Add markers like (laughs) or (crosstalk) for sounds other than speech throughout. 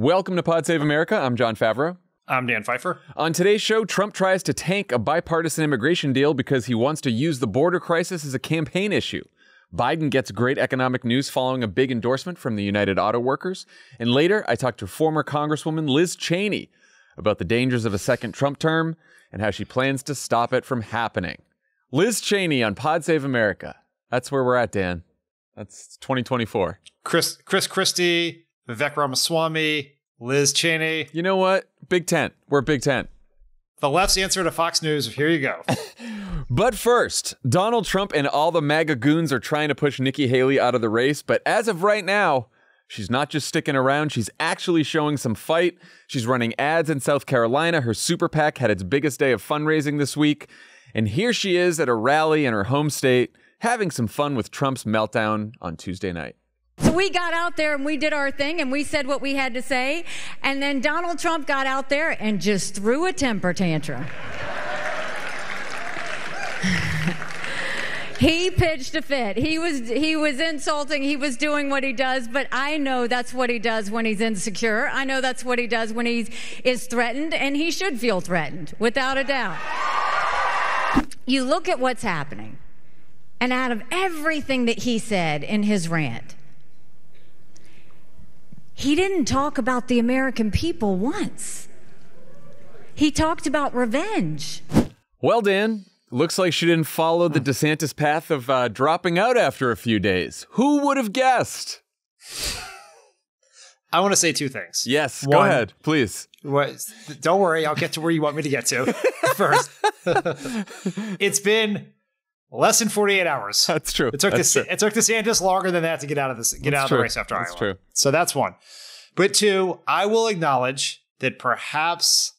Welcome to Pod Save America. I'm Jon Favreau. I'm Dan Pfeiffer. On today's show, Trump tries to tank a bipartisan immigration deal because he wants to use the border crisis as a campaign issue. Biden gets great economic news following a big endorsement from the United Auto Workers. And later, I talked to former Congresswoman Liz Cheney about the dangers of a second Trump term and how she plans to stop it from happening. Liz Cheney on Pod Save America. That's where we're at, Dan. That's 2024. Chris Chris Christie, Vivek Ramaswamy, Liz Cheney. You know what? Big tent. We're Big Tent. The left's answer to Fox News. Here you go. (laughs) But first, Donald Trump and all the MAGA goons are trying to push Nikki Haley out of the race. But as of right now, she's not just sticking around, she's actually showing some fight. She's running ads in South Carolina. Her super PAC had its biggest day of fundraising this week. And here she is at a rally in her home state, having some fun with Trump's meltdown on Tuesday night. So we got out there and we did our thing and we said what we had to say. And then Donald Trump got out there and just threw a temper tantrum. (laughs) he pitched a fit. He was he was insulting. He was doing what he does, but I know that's what he does when he's insecure. I know that's what he does when he is threatened, and he should feel threatened, without a doubt. You look at what's happening, and out of everything that he said in his rant, he didn't talk about the American people once. He talked about revenge. Well, Dan, looks like she didn't follow the DeSantis path of uh, dropping out after a few days. Who would have guessed? I want to say two things. Yes, go ahead, please. What, don't worry, I'll get to where you want me to get to (laughs) first. (laughs) it's been less than 48 hours. That's true. It took That's this. true. It took DeSantis longer than that to get out of this. Get That's out of true. the race after That's Iowa. true. So that's one. But two, I will acknowledge that perhaps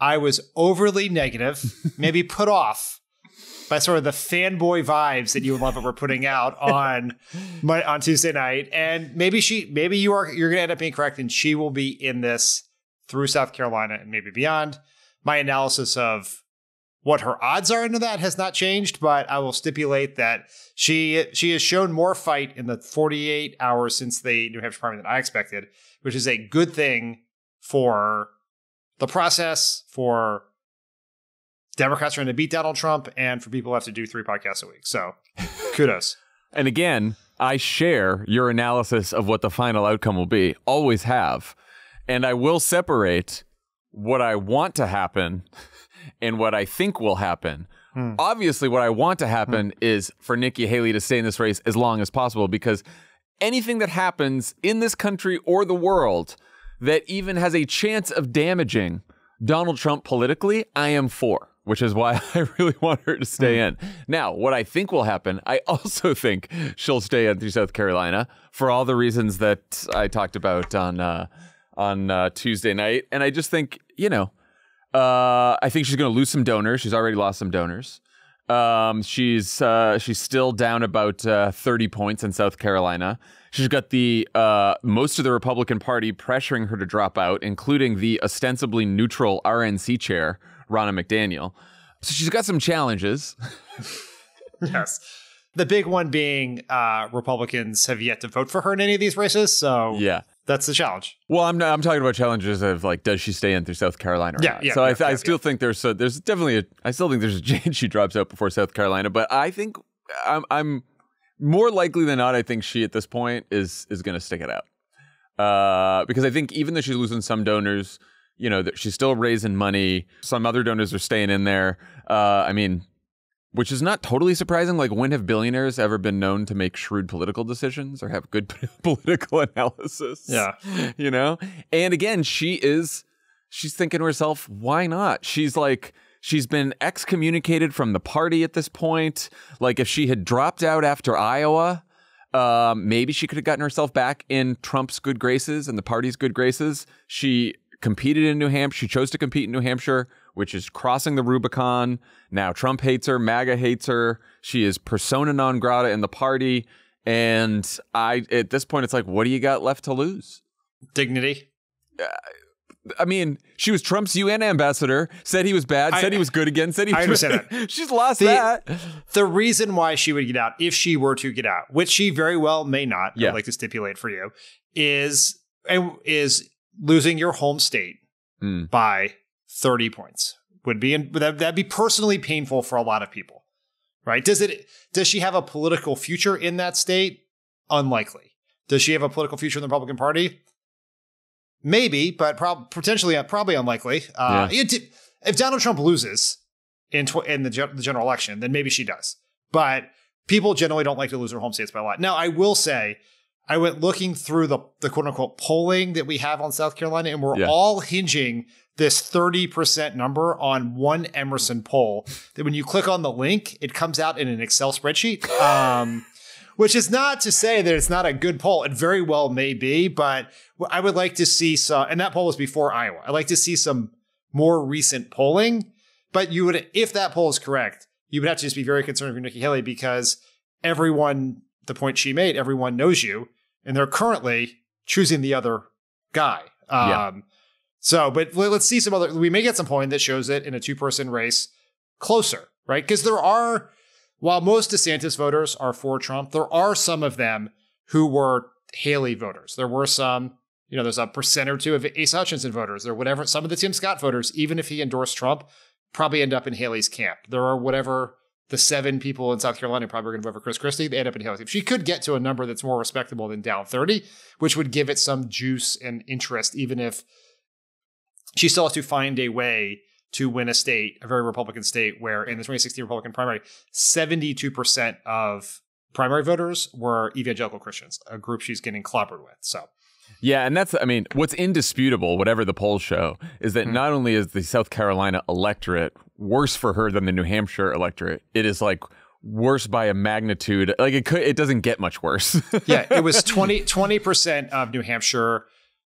I was overly negative, (laughs) maybe put off by sort of the fanboy vibes that you and Lovett were putting out (laughs) on my, on Tuesday night, and maybe she, maybe you are you're going to end up being correct, and she will be in this through South Carolina and maybe beyond. My analysis of what her odds are into that has not changed, but I will stipulate that she she has shown more fight in the 48 hours since the New Hampshire primary than I expected, which is a good thing for the process, for Democrats trying to beat Donald Trump, and for people who have to do three podcasts a week. So (laughs) kudos. And again, I share your analysis of what the final outcome will be. Always have. And I will separate what I want to happen and what I think will happen. Obviously, what I want to happen is for Nikki Haley to stay in this race as long as possible because anything that happens in this country or the world that even has a chance of damaging Donald Trump politically, I am for, which is why (laughs) I really want her to stay in. Now, what I think will happen, I also (laughs) think she'll stay in through South Carolina for all the reasons that I talked about on uh, on uh, Tuesday night, and I just think you know, uh, I think she's going to lose some donors. She's already lost some donors. Um, she's uh, she's still down about uh, 30 points in South Carolina. She's got the uh, most of the Republican Party pressuring her to drop out, including the ostensibly neutral RNC chair, Ronna McDaniel. So she's got some challenges. (laughs) yes. The big one being uh, Republicans have yet to vote for her in any of these races. So Yeah. That's the challenge. Well, I'm I'm talking about challenges of like, does she stay in through South Carolina? Or Yeah, not? yeah, So I, yeah, I yeah, still think there's a, there's definitely a I still think there's a (laughs) chance she drops out before South Carolina, but I think I'm I'm more likely than not. I think she at this point is is going to stick it out uh, because I think even though she's losing some donors, you know, that she's still raising money. Some other donors are staying in there. Uh, I mean. Which is not totally surprising. Like, when have billionaires ever been known to make shrewd political decisions or have good (laughs) political analysis? Yeah. you know and again she is she's thinking to herself why not she's like she's been excommunicated from the party at this point like if she had dropped out after iowa um, maybe she could have gotten herself back in trump's good graces and the party's good graces she competed in new hampshire she chose to compete in new hampshire which is crossing the rubicon now trump hates her maga hates her she is persona non grata in the party and I, at this point, it's like, what do you got left to lose? Dignity. I mean, she was Trump's UN ambassador, said he was bad, I- said he was good again, said he I understand bad. (laughs) She's lost The- that. The reason why she would get out, if she were to get out, which she very well may not, Yeah. I'd like to stipulate for you, is is losing your home state Mm. by 30 points would be that, that'd be personally painful for a lot of people right? Does it does she have a political future in that state? Unlikely. Does she have a political future in the republican party? Maybe but prob- potentially uh, probably unlikely. Uh, it- if donald trump loses in, tw- in the, gen- the general election then maybe she does. But people generally don't like to lose their home states by a lot. Now i will say I went looking through the, the quote unquote polling that we have on South Carolina, and we're Yeah. all hinging this 30% number on one Emerson poll. That when you click on the link, it comes out in an Excel spreadsheet. Um, which is not to say that it's not a good poll. It very well may be, but I would like to see some, and that poll was before Iowa. I'd like to see some more recent polling. But you would, if that poll is correct, you would have to just be very concerned for Nikki Haley because everyone, the point she made, everyone knows you, and they're currently choosing the other guy. Um, Yeah. So, but let- let's see some other. We may get some polling that shows it in a two-person race closer, right? Because there are, while most DeSantis voters are for Trump, there are some of them who were Haley voters. There were some, you know, there's a percent or two of Asa Hutchinson voters. There, whatever. Some of the Tim Scott voters, even if he endorsed Trump, probably end up in Haley's camp. There are whatever the seven people in South Carolina probably are going to vote for Chris Christie. They end up in Haley's. camp. She could get to a number that's more respectable than down 30, which would give it some juice and interest, even if she still has to find a way to win a state, a very Republican state, where in the 2016 Republican primary, 72% of primary voters were evangelical Christians, a group she's getting clobbered with. So, Yeah, and that's I mean, what's indisputable, whatever the polls show, is that hmm. not only is the South Carolina electorate worse for her than the New Hampshire electorate, it is like worse by a magnitude. Like it could it doesn't get much worse. yeah, it was (laughs) 20 percent of New Hampshire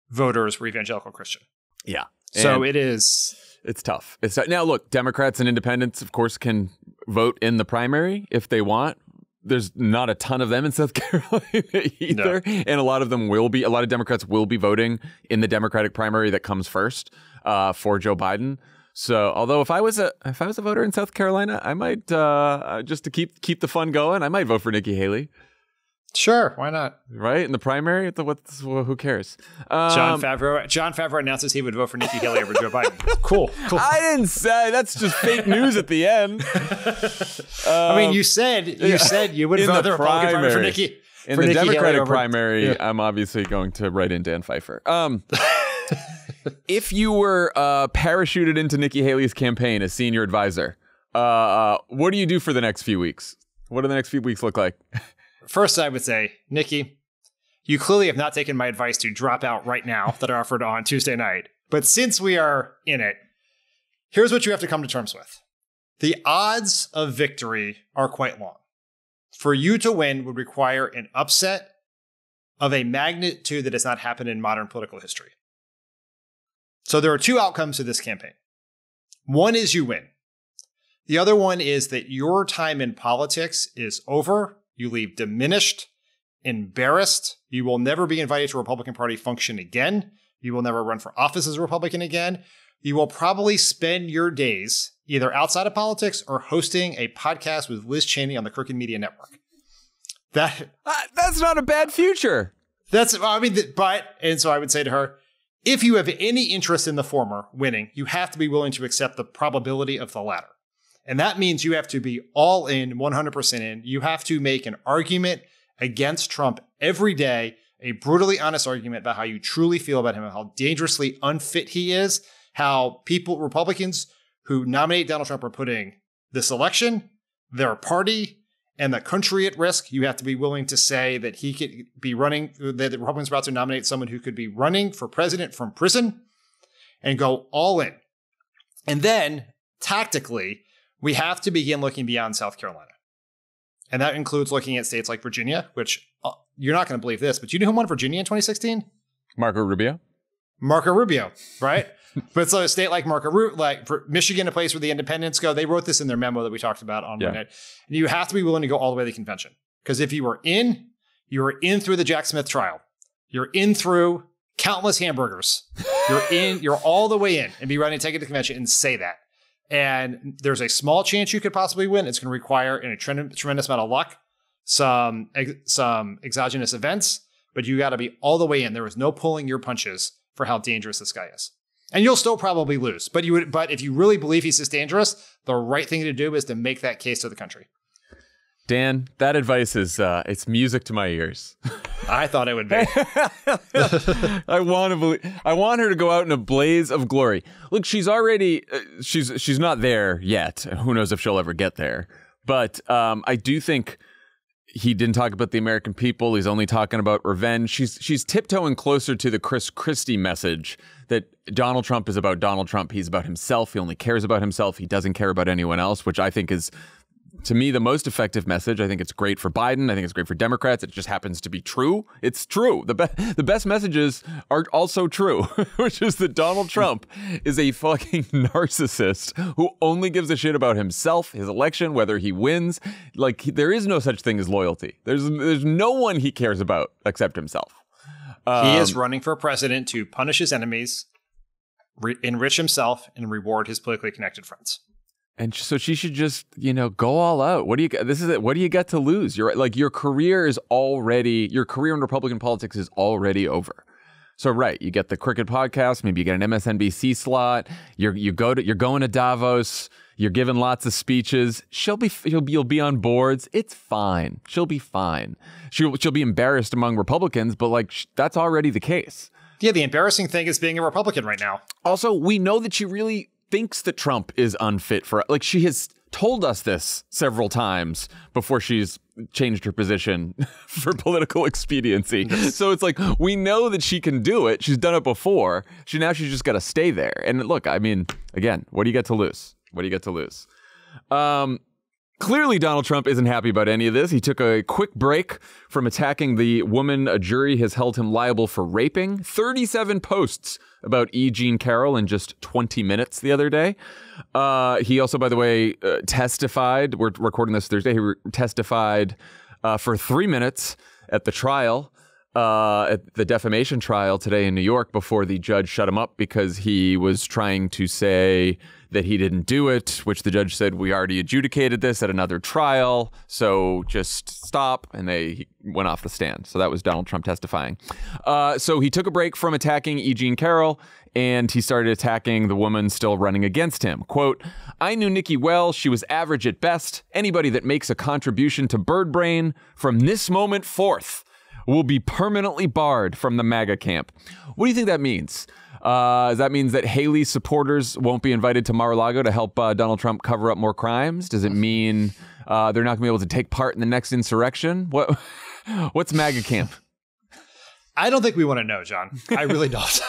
voters were evangelical Christian. yeah. So it is it's tough. It's now look, Democrats and independents of course can vote in the primary if they want. There's not a ton of them in South (laughs) Carolina either. And a lot of them will be, a lot of Democrats will be voting in the Democratic primary that comes first uh, for Joe Biden. So, although if I was a if I was a voter in South Carolina, I might uh, just to keep keep the fun going, I might vote for Nikki Haley, sure, why not? right in the primary. The, what's, who cares? Um, Jon Favreau. Jon Favreau announces he would vote for Nikki Haley over Joe Biden. (laughs) Cool, cool. I didn't say that's just fake news at the end. (laughs) I mean, you said you said you would in vote the the Republican primary for. Nikki. In for the Nikki Democratic over- primary, Yeah. I'm obviously going to write in Dan Pfeiffer. Um, (laughs) if you were uh, parachuted into Nikki Haley's campaign as senior advisor, uh, uh, what do you do for the next few weeks? What do the next few weeks look like? First, I would say, Nikki, you clearly have not taken my advice to drop out right now that I offered on Tuesday night. But since we are in it, here's what you have to come to terms with the odds of victory are quite long. For you to win would require an upset of a magnitude that has not happened in modern political history. So there are two outcomes to this campaign. One is you win. The other one is that your time in politics is over. You leave diminished, embarrassed. You will never be invited to a Republican Party function again. You will never run for office as a Republican again. You will probably spend your days either outside of politics or hosting a podcast with Liz Cheney on the Crooked Media Network. That Uh, that's not a bad future. that's I mean, but and so I would say to her, if you have any interest in the former winning, you have to be willing to accept the probability of the latter. And that means you have to be all in, 100% in. You have to make an argument against Trump every day, a brutally honest argument about how you truly feel about him, how dangerously unfit he is, how people, Republicans who nominate Donald Trump are putting this election, their party, and the country at risk. You have to be willing to say that he could be running, that the Republicans are about to nominate someone who could be running for president from prison and go all in. And then tactically, we have to begin looking beyond South Carolina. And that includes looking at states like Virginia, which uh, you're not going to believe this, but you know who won Virginia in 2016? Marco Rubio. Marco Rubio, right? (laughs) but so a state like Marco Rubio, like Michigan, a place where the independents go, they wrote this in their memo that we talked about on Yeah. Monday. And you have to be willing to go all the way to the convention. Because if you were in, you were in through the Jack Smith trial. You're in through countless hamburgers. You're in, you're all the way in and be ready to take it to the convention and say that. And there's a small chance you could possibly win. It's going to require a tremendous, amount of luck, some some exogenous events, but you got to be all the way in. There was no pulling your punches for how dangerous this guy is. And you'll still probably lose. But you would but if you really believe he's this dangerous, the right thing to do is to make that case to the country. Dan, that advice is uh, it's music to my ears. (laughs) I thought it would be. (laughs) I want to believe. I want her to go out in a blaze of glory. Look, she's already. Uh, she's she's not there yet. Who knows if she'll ever get there? But um, I do think he didn't talk about the American people. He's only talking about revenge. She's she's tiptoeing closer to the Chris Christie message that Donald Trump is about Donald Trump. He's about himself. He only cares about himself. He doesn't care about anyone else, which I think is to me the most effective message. I think it's great for Biden. I think it's great for Democrats. It just happens to be true. It's true. The best the best messages are also true, (laughs) which is that Donald Trump is a fucking (laughs) narcissist who only gives a shit about himself, his election, whether he wins. Like he, there is no such thing as loyalty. There's there's no one he cares about except himself. Um, he is running for president to punish his enemies, re- enrich himself, and reward his politically connected friends. And so she should just, you know, go all out. What do you this is it. What do you get to lose? You're like your career is already your career in Republican politics is already over. So right, you get the Crooked podcast, maybe you get an MSNBC slot. You're you go to you're going to Davos. You're giving lots of speeches. She'll be you'll be, you'll be on boards. It's fine. She'll be fine. She'll she'll be embarrassed among Republicans, but like sh- that's already the case. Yeah, the embarrassing thing is being a Republican right now. Also, we know that she really thinks that Trump is unfit for like she has told us this several times before she's changed her position (laughs) for political expediency. So it's like we know that she can do it. She's done it before. She now she's just got to stay there. And look, I mean, again, what do you get to lose? What do you get to lose? Um, Clearly, Donald Trump isn't happy about any of this. He took a quick break from attacking the woman a jury has held him liable for raping. 37 posts about E. Jean Carroll in just 20 minutes the other day. Uh, he also, by the way, uh, testified. We're recording this Thursday. He re- testified uh, for three minutes at the trial. Uh, at the defamation trial today in New York before the judge shut him up because he was trying to say that he didn't do it, which the judge said, We already adjudicated this at another trial, so just stop. And they went off the stand. So that was Donald Trump testifying. Uh, so he took a break from attacking E. Jean Carroll and he started attacking the woman still running against him. Quote, I knew Nikki well. She was average at best. Anybody that makes a contribution to Bird Brain from this moment forth will be permanently barred from the MAGA camp. What do you think that means? Uh, that means that Haley supporters won't be invited to Mar-a-Lago to help uh, Donald Trump cover up more crimes? Does it mean uh, they're not going to be able to take part in the next insurrection? What? (laughs) What's MAGA camp? I don't think we want to know, Jon. I really (laughs) don't.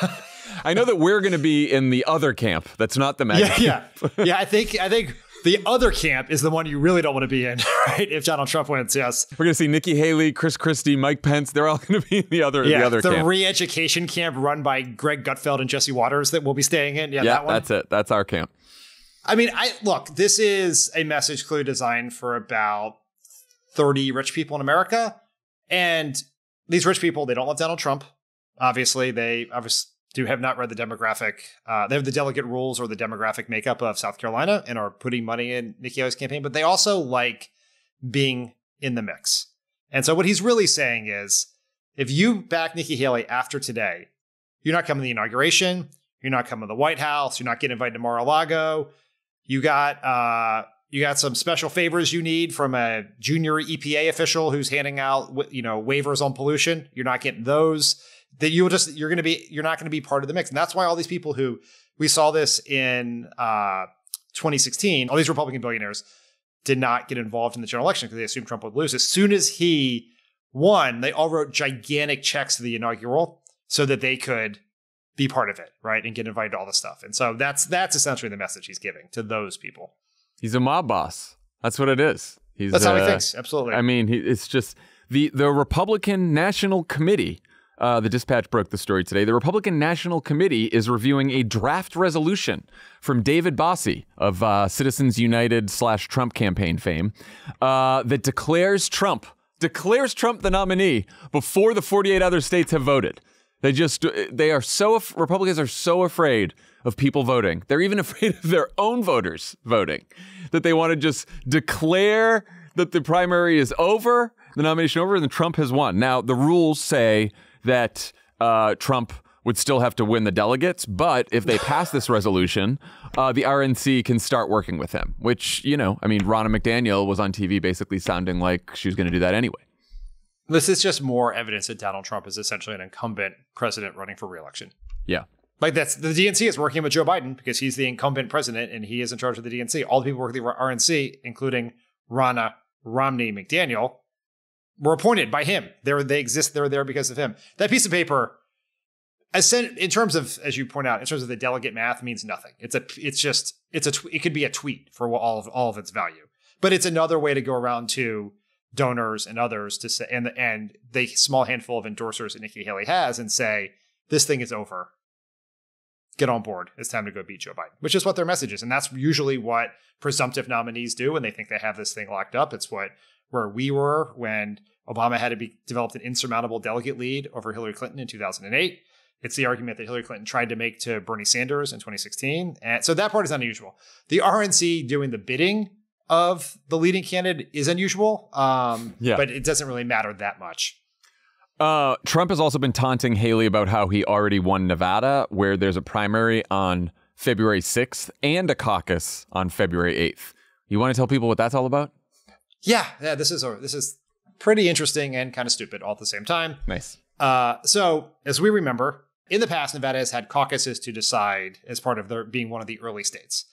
I know that we're going to be in the other camp. That's not the MAGA. Yeah, camp. yeah, (laughs) yeah. I think I think the other camp is the one you really don't want to be in, (laughs) right? If Donald Trump wins, yes. We're going to see Nikki Haley, Chris Christie, Mike Pence. They're all (laughs) going to be in the other, yeah, the other the camp. re-education camp run by Greg Gutfeld and Jesse Watters that we'll be staying in. Yeah, yeah that one. that's it. That's our camp. I mean, I look. This is a message clearly designed for about thirty rich people in America, and these rich people they don't love Donald Trump. Obviously, they obviously do have not read the demographic. Uh, they have the delegate rules or the demographic makeup of South Carolina and are putting money in Nikki Haley's campaign, but they also like being in the mix. And so what he's really saying is, if you back Nikki Haley after today, you're not coming to the inauguration, you're not coming to the White House, you're not getting invited to Mar-a-Lago. You got uh, you got some special favors you need from a junior EPA official who's handing out you know waivers on pollution. You're not getting those that you'll just you're going to be you're not going to be part of the mix. And that's why all these people who we saw this in uh, 2016 all these republican billionaires did not get involved in the general election because they assumed trump would lose. As soon as he won they all wrote gigantic checks to the inaugural so that they could be part of it right and get invited to all the stuff. And so that's that's essentially the message he's giving to those people. He's a mob boss. That's what it is. He's that's how uh, he thinks. Absolutely. I mean he, it's just the the republican national committee uh, the Dispatch broke the story today. The Republican National Committee is reviewing a draft resolution from David Bossie of uh, Citizens United slash Trump campaign fame uh, that declares Trump declares Trump the nominee before the 48 other states have voted. They just they are so Republicans are so afraid of people voting. They're even (laughs) afraid of their own voters voting that they want to just declare that the primary is over, the nomination over, and Trump has won. Now the rules say that uh, Trump would still have to win the delegates. But if they pass this resolution, uh, the RNC can start working with him, which, you know, I mean, Ronna McDaniel was on TV basically sounding like she was going to do that anyway. This is just more evidence that Donald Trump is essentially an incumbent president running for reelection. Yeah. Like that's the DNC is working with Joe Biden because he's the incumbent president and he is in charge of the DNC. All the people working with the RNC, including Ronna Romney McDaniel, were appointed by him. They're, they exist. They're there because of him. That piece of paper, in terms of, as you point out, in terms of the delegate math, means nothing. It's a, it's just, it's a, it could be a tweet for all of all of its value. But it's another way to go around to donors and others to say, and the, and the small handful of endorsers that Nikki Haley has, and say this thing is over get on board. It's time to go beat Joe Biden, which is what their message is. And that's usually what presumptive nominees do when they think they have this thing locked up. It's what where we were when Obama had to be developed an insurmountable delegate lead over Hillary Clinton in 2008. It's the argument that Hillary Clinton tried to make to Bernie Sanders in 2016. And so that part is unusual. The RNC doing the bidding of the leading candidate is unusual. Um, yeah. But it doesn't really matter that much. Uh, Trump has also been taunting Haley about how he already won Nevada, where there's a primary on February 6th and a caucus on February 8th. You want to tell people what that's all about? Yeah, yeah. This is a, this is pretty interesting and kind of stupid all at the same time. Nice. Uh, so as we remember, in the past, Nevada has had caucuses to decide as part of their being one of the early states.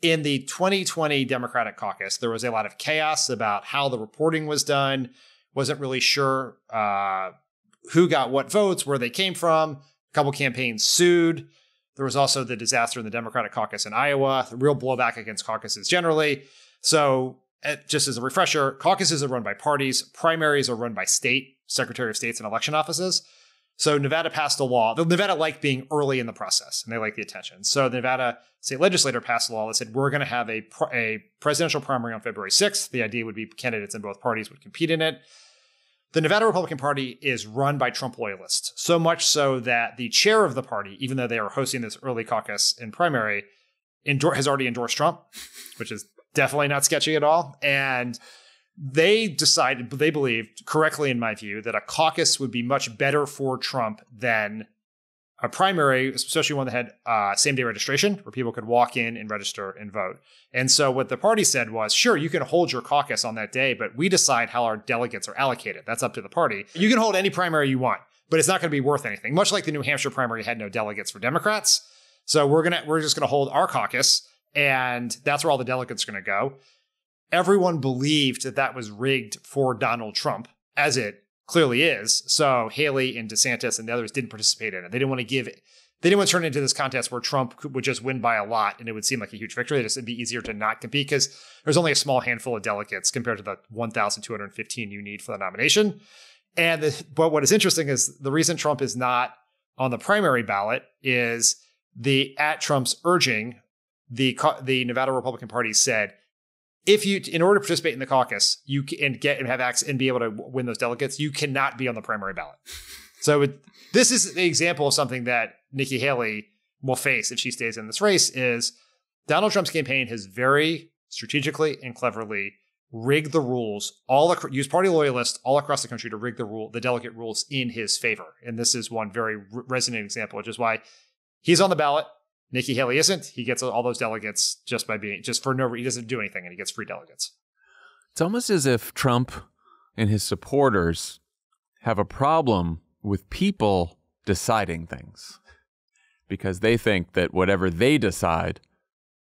In the 2020 Democratic caucus, there was a lot of chaos about how the reporting was done wasn't really sure uh, who got what votes, where they came from. A couple campaigns sued. There was also the disaster in the Democratic caucus in Iowa, the real blowback against caucuses generally. So, just as a refresher, caucuses are run by parties, primaries are run by state, Secretary of States, and election offices. So Nevada passed a law. Nevada liked being early in the process, and they like the attention. So the Nevada state legislature passed a law that said we're going to have a a presidential primary on February 6th. The idea would be candidates in both parties would compete in it. The Nevada Republican Party is run by Trump loyalists, so much so that the chair of the party, even though they are hosting this early caucus and primary, endor- has already endorsed Trump, which is definitely not sketchy at all. And they decided, they believed correctly, in my view, that a caucus would be much better for Trump than a primary, especially one that had uh, same day registration, where people could walk in and register and vote. And so what the party said was, sure, you can hold your caucus on that day, but we decide how our delegates are allocated. That's up to the party. You can hold any primary you want, but it's not going to be worth anything. Much like the New Hampshire primary had no delegates for Democrats. So we're gonna we're just gonna hold our caucus, and that's where all the delegates are gonna go. Everyone believed that that was rigged for Donald Trump, as it clearly is. So Haley and DeSantis and the others didn't participate in it. They didn't want to give. They didn't want to turn it into this contest where Trump would just win by a lot and it would seem like a huge victory. It would be easier to not compete because there's only a small handful of delegates compared to the 1,215 you need for the nomination. And the, but what is interesting is the reason Trump is not on the primary ballot is the at Trump's urging the the Nevada Republican Party said if you in order to participate in the caucus you can and get and have access and be able to win those delegates you cannot be on the primary ballot. (laughs) So it, this is the example of something that nikki haley will face if she stays in this race is donald trump's campaign has very strategically and cleverly rigged the rules all ac- use party loyalists all across the country to rig the rule the delegate rules in his favor. And this is one very resonant example which is why he's on the ballot Nikki Haley isn't. He gets all those delegates just by being just for no. He doesn't do anything, and he gets free delegates. It's almost as if Trump and his supporters have a problem with people deciding things because they think that whatever they decide,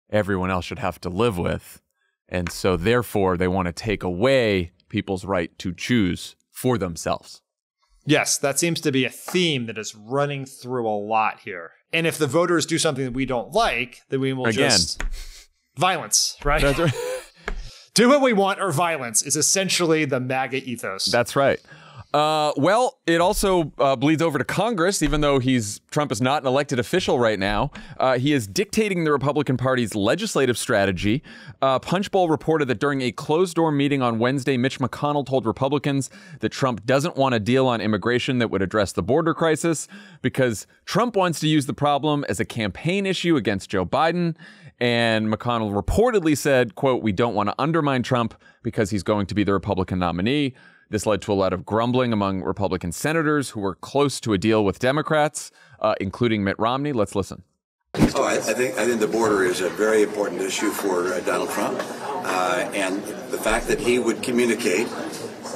everyone else should have to live with. And so, therefore, they want to take away people's right to choose for themselves. Yes, that seems to be a theme that is running through a lot here. And if the voters do something that we don't like, then we will Again. just violence, right? (laughs) right. do what we want or violence is essentially the MAGA ethos. That's right. Uh, well, it also uh, bleeds over to Congress, even though he's Trump is not an elected official right now. Uh, he is dictating the Republican Party's legislative strategy. Uh, Punchbowl reported that during a closed-door meeting on Wednesday, Mitch McConnell told Republicans that Trump doesn't want a deal on immigration that would address the border crisis because Trump wants to use the problem as a campaign issue against Joe Biden. And McConnell reportedly said, "quote We don't want to undermine Trump because he's going to be the Republican nominee." This led to a lot of grumbling among Republican senators who were close to a deal with Democrats, uh, including Mitt Romney. Let's listen. Oh, I, I, think I think the border is a very important issue for uh, Donald Trump, uh, and the fact that he would communicate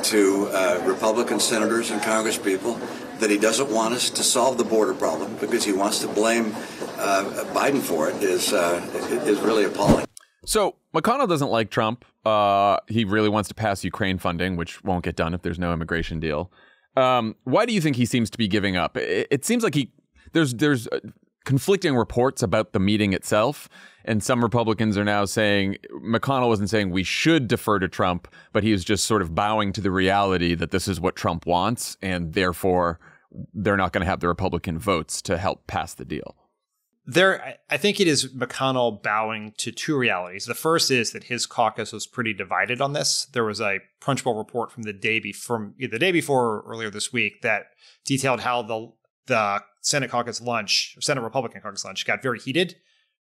to uh, Republican senators and Congresspeople that he doesn't want us to solve the border problem because he wants to blame uh, Biden for it is uh, is really appalling. So McConnell doesn't like Trump. Uh, he really wants to pass Ukraine funding, which won't get done if there's no immigration deal. Um, why do you think he seems to be giving up? It, it seems like he there's there's conflicting reports about the meeting itself. And some Republicans are now saying McConnell wasn't saying we should defer to Trump, but he was just sort of bowing to the reality that this is what Trump wants, and therefore they're not going to have the Republican votes to help pass the deal. There, I think it is McConnell bowing to two realities. The first is that his caucus was pretty divided on this. There was a Punchbowl report from the day before, the day before or earlier this week that detailed how the the Senate caucus lunch, Senate Republican caucus lunch, got very heated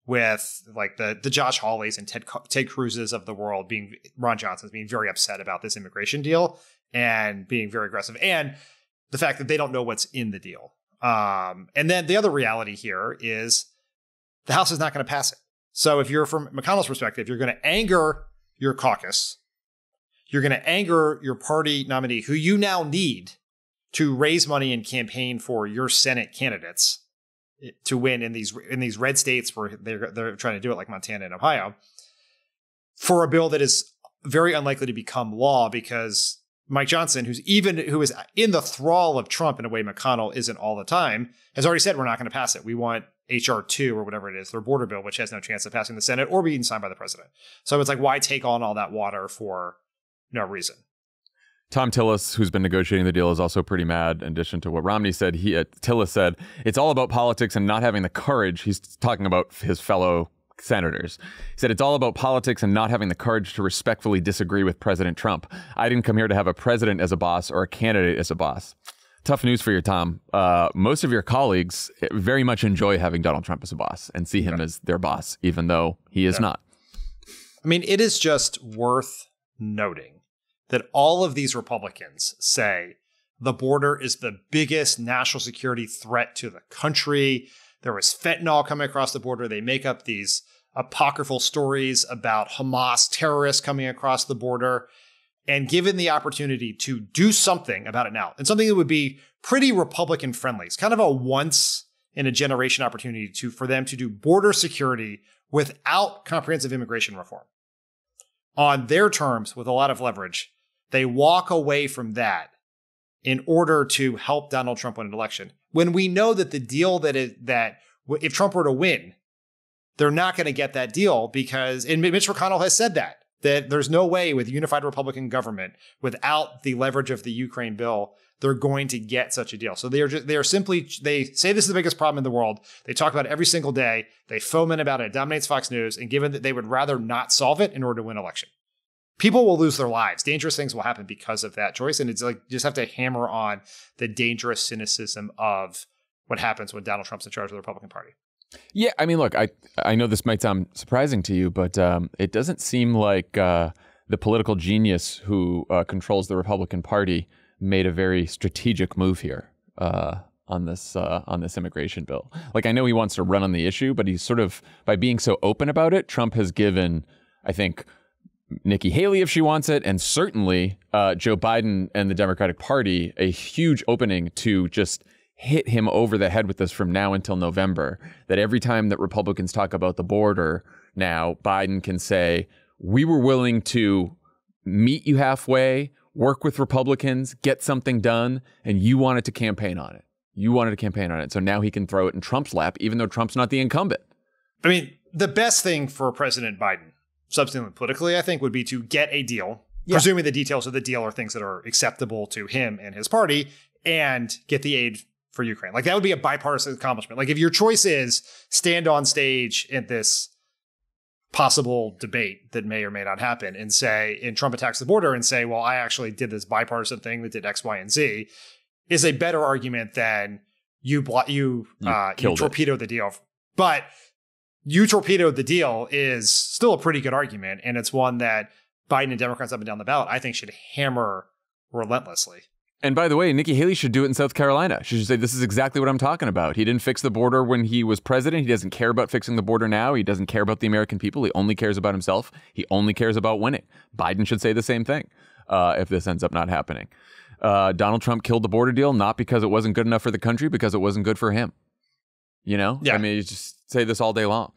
with like the the Josh Hawleys and Ted Ted Cruz's of the world being Ron Johnson's being very upset about this immigration deal and being very aggressive, and the fact that they don't know what's in the deal. Um, and then the other reality here is the House is not going to pass it. So if you're from McConnell's perspective, you're going to anger your caucus, you're going to anger your party nominee, who you now need to raise money and campaign for your Senate candidates eh, to win in these in these red states where they're they're trying to do it, like Montana and Ohio, for a bill that is very unlikely to become law because Mike Johnson, who's even who is in the thrall of Trump in a way McConnell isn't all the time, has already said we're not going to pass it. We want HR two or whatever it is, their border bill, which has no chance of passing the Senate or being signed by the president. So it's like, why take on all that water for no reason? Thom Tillis, who's been negotiating the deal, is also pretty mad. In addition to what Romney said, he uh, Tillis said it's all about politics and not having the courage. He's talking about his fellow senators. He said it's all about politics and not having the courage to respectfully disagree with President Trump. I didn't come here to have a president as a boss or a candidate as a boss. Tough news for you, Thom. Uh, most of your colleagues very much enjoy having Donald Trump as a boss and see him yeah. as their boss, even though he is yeah. not. I mean, it is just worth noting that all of these Republicans say the border is the biggest national security threat to the country. There was fentanyl coming across the border. They make up these apocryphal stories about Hamas terrorists coming across the border. And given the opportunity to do something about it now, and something that would be pretty Republican friendly, it's kind of a once in a generation opportunity to for them to do border security without comprehensive immigration reform. On their terms with a lot of leverage they walk away from that in order to help Donald Trump win an election. When we know that the deal that is that if Trump were to win, they're not going to get that deal because and Mitch McConnell has said that that there's no way with unified Republican government without the leverage of the Ukraine bill they're going to get such a deal. So they are just, they are simply they say this is the biggest problem in the world. They talk about it every single day. They foment about it. It dominates Fox News. And given that they would rather not solve it in order to win election people will lose their lives. Dangerous things will happen because of that choice. And it's like, you just have to hammer on the dangerous cynicism of what happens when Donald Trump's in charge of the Republican Party. Yeah, I mean, look, I I know this might sound surprising to you, but um, it doesn't seem like uh, the political genius who uh, controls the Republican Party made a very strategic move here uh, on this uh, on this immigration bill. Like, I know he wants to run on the issue, but he's sort of by being so open about it, Trump has given, I think, Nikki Haley if she wants it, and certainly uh, Joe Biden and the Democratic Party a huge opening to just hit him over the head with this from now until November. That every time that Republicans talk about the border now, Biden can say, We were willing to meet you halfway, work with Republicans, get something done, and you wanted to campaign on it. You wanted to campaign on it. So now he can throw it in Trump's lap, even though Trump's not the incumbent. I mean, the best thing for President Biden substantively politically, I think, would be to get a deal, yeah. presuming the details of the deal are things that are acceptable to him and his party, and get the aid for Ukraine. Like that would be a bipartisan accomplishment. Like if your choice is stand on stage at this possible debate that may or may not happen and say, and Trump attacks the border and say, well, I actually did this bipartisan thing that did X, Y, and Z, is a better argument than you blo- you, you, uh, you torpedo the deal. But you torpedoed the deal is still a pretty good argument. And it's one that Biden and Democrats up and down the ballot, I think, should hammer relentlessly. And by the way, Nikki Haley should do it in South Carolina. She should say, This is exactly what I'm talking about. He didn't fix the border when he was president. He doesn't care about fixing the border now. He doesn't care about the American people. He only cares about himself. He only cares about winning. Biden should say the same thing uh, if this ends up not happening. Uh, Donald Trump killed the border deal not because it wasn't good enough for the country, because it wasn't good for him. You know? Yeah. I mean, you just say this all day long.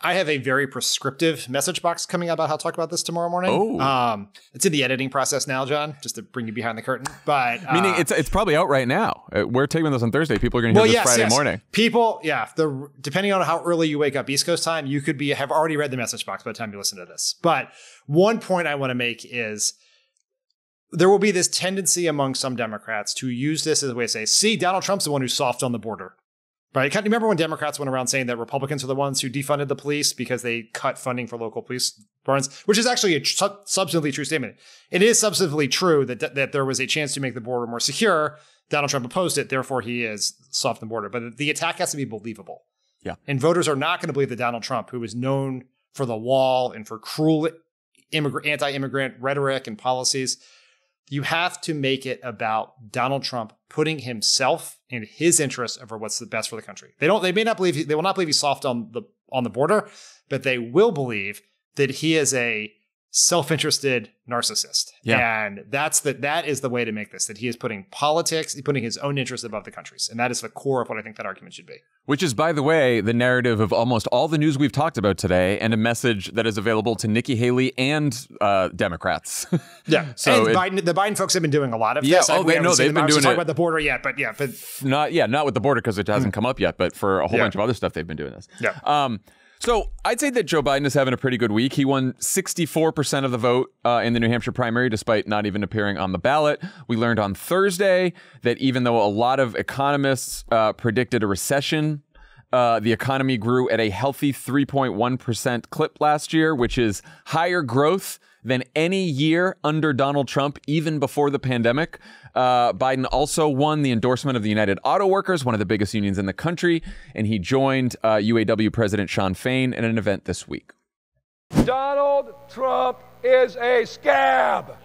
I have a very prescriptive message box coming out about how to talk about this tomorrow morning. Oh. Um, it's in the editing process now, Jon, just to bring you behind the curtain. But uh, Meaning it's it's probably out right now. Uh, We're taping this on Thursday. People are going to hear well, this yes, Friday yes. morning. People, yeah, the depending on how early you wake up East Coast time, you could be have already read the message box by the time you listen to this. But one point I want to make is there will be this tendency among some Democrats to use this as a way to say, "See, Donald Trump's the one who's soft on the border." Right? Kind of remember when Democrats went around saying that Republicans are the ones who defunded the police because they cut funding for local police departments, which is actually a tr- substantively true statement. It is substantively true that that there was a chance to make the border more secure. Donald Trump opposed it, therefore he is soft on the border. But the attack has to be believable. Yeah. And voters are not going to believe that Donald Trump, who is known for the wall and for cruel immig- anti-immigrant rhetoric and policies, you have to make it about Donald Trump putting himself and his interests over what's the best for the country. They don't. They may not believe. They will not believe he's soft on the on the border, but they will believe that he is a self-interested narcissist. Yeah. And that's the that is the way to make this. That he is putting politics, he's putting his own interests above the country's, and that is the core of what I think that argument should be. Which is, by the way, the narrative of almost all the news we've talked about today, and a message that is available to Nikki Haley and uh, Democrats. (laughs) Yeah. So and it- Biden, the Biden folks have been doing a lot of Yeah, this. oh, they- no, they've been doing it- about the border yet, but yeah, but not, yeah, not with the border because it hasn't come up yet, but for a whole Yeah. bunch of other stuff, they've been doing this. Yeah. Um, so I'd say that Joe Biden is having a pretty good week. He won 64% of the vote uh, in the New Hampshire primary, despite not even appearing on the ballot. We learned on Thursday that even though a lot of economists uh, predicted a recession, uh, the economy grew at a healthy 3.1% clip last year, which is higher growth than any year under Donald Trump, even before the pandemic. Uh, Biden also won the endorsement of the United Auto Workers, one of the biggest unions in the country, and he joined uh, UAW President Shawn Fain in an event this week. Donald Trump is a scab.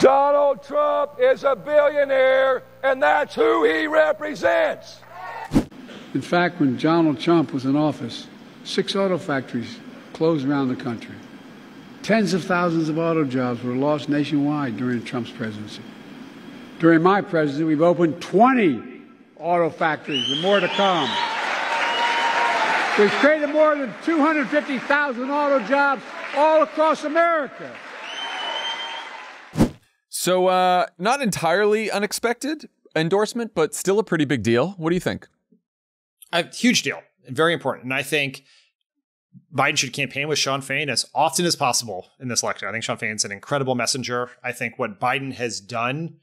Donald Trump is a billionaire, and that's who he represents. In fact, when Donald Trump was in office, six auto factories closed around the country. Tens of thousands of auto jobs were lost nationwide during Trump's presidency. During my presidency, we've opened 20 auto factories and more to come. We've created more than 250,000 auto jobs all across America. So, uh, not entirely unexpected endorsement, but still a pretty big deal. What do you think? a huge deal, very important. And I think Biden should campaign with Shawn Fain as often as possible in this election. I think Shawn Fain's an incredible messenger. I think what Biden has done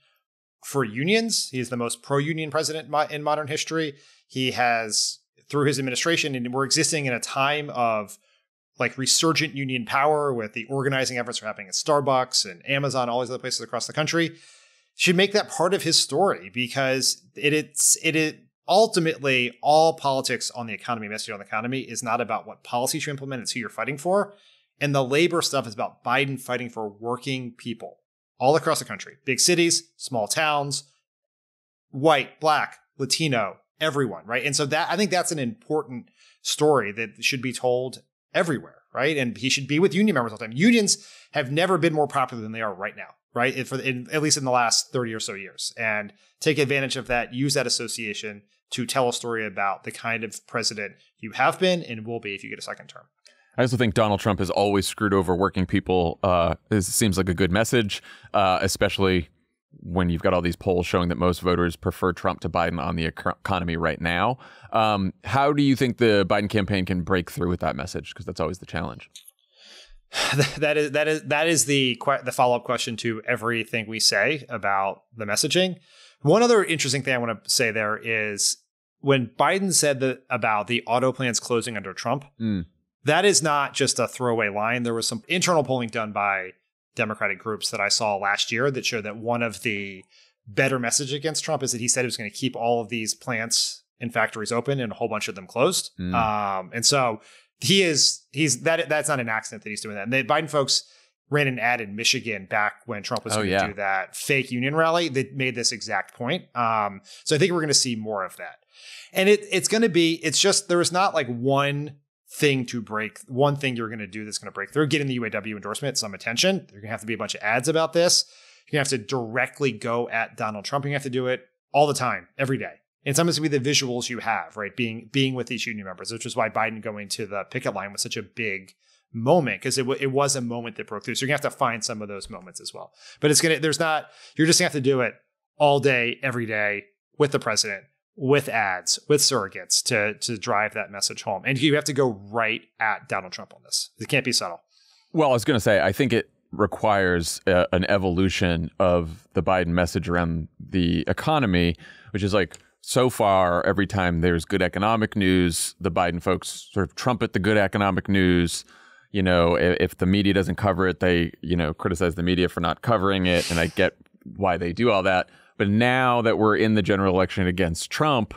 for unions, he is the most pro-union president in modern history. He has, through his administration, and we're existing in a time of like resurgent union power with the organizing efforts are happening at Starbucks and Amazon, all these other places across the country. Should make that part of his story because it, it's it is ultimately all politics on the economy, message on the economy is not about what policies you implement, it's who you're fighting for. And the labor stuff is about Biden fighting for working people all across the country, big cities, small towns, white, black, Latino, everyone, right? And so that I think that's an important story that should be told everywhere, right? And he should be with union members all the time. Unions have never been more popular than they are right now, right? For at least in the last thirty or so years, and take advantage of that. Use that association to tell a story about the kind of president you have been and will be if you get a second term. I also think Donald Trump has always screwed over working people. Uh, it seems like a good message, uh, especially when you've got all these polls showing that most voters prefer Trump to Biden on the economy right now. Um, how do you think the Biden campaign can break through with that message? Because that's always the challenge. (laughs) that is that is that is the the follow up question to everything we say about the messaging. One other interesting thing I want to say there is when Biden said that about the auto plants closing under Trump, Mm. that is not just a throwaway line. There was some internal polling done by Democratic groups that I saw last year that showed that one of the better message against Trump is that he said he was going to keep all of these plants and factories open and a whole bunch of them closed. Um, and so he is he's that that's not an accident that he's doing that. And the Biden folks ran an ad in Michigan back when Trump was Oh, going to yeah. do that fake union rally that made this exact point. Um, so I think we're going to see more of that. And it it's going to be it's just there's not like one thing to break one thing you're going to do that's going to break through getting the UAW endorsement some attention. There's going to have to be a bunch of ads about this. You're going to have to directly go at Donald Trump. You're to have to do it all the time, every day. And some of it's going to be the visuals you have, right? Being being with these union members, which is why Biden going to the picket line was such a big moment because it, w- it was a moment that broke through. So you're gonna have to find some of those moments as well. But it's gonna there's not you're just gonna have to do it all day, every day with the president, with ads, with surrogates to to drive that message home. And you have to go right at Donald Trump on this. It can't be subtle. Well, I was going to say, I think it requires uh, an evolution of the Biden message around the economy, which is like so far, every time there's good economic news, the Biden folks sort of trumpet the good economic news. You know, if, if the media doesn't cover it, they, you know, criticize the media for not covering it. And I get why they do all that. But now that we're in the general election against Trump,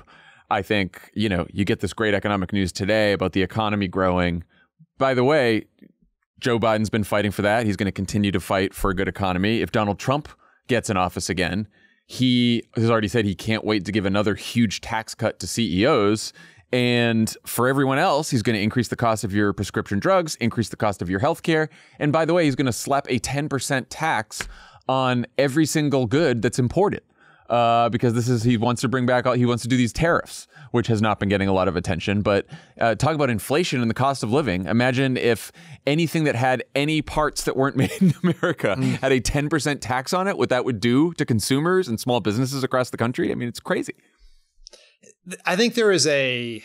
I think, you know, you get this great economic news today about the economy growing. By the way, Joe Biden's been fighting for that. He's going to continue to fight for a good economy. If Donald Trump gets in office again, he has already said he can't wait to give another huge tax cut to CEOs. And for everyone else, he's going to increase the cost of your prescription drugs, increase the cost of your health care. And by the way, he's going to slap a 10% tax on every single good that's imported. Uh, because this is he wants to bring back all he wants to do these tariffs, which has not been getting a lot of attention. But uh, talk about inflation and the cost of living. Imagine if anything that had any parts that weren't (laughs) made in America had a ten percent tax on it. What that would do to consumers and small businesses across the country. I mean, it's crazy. I think there is a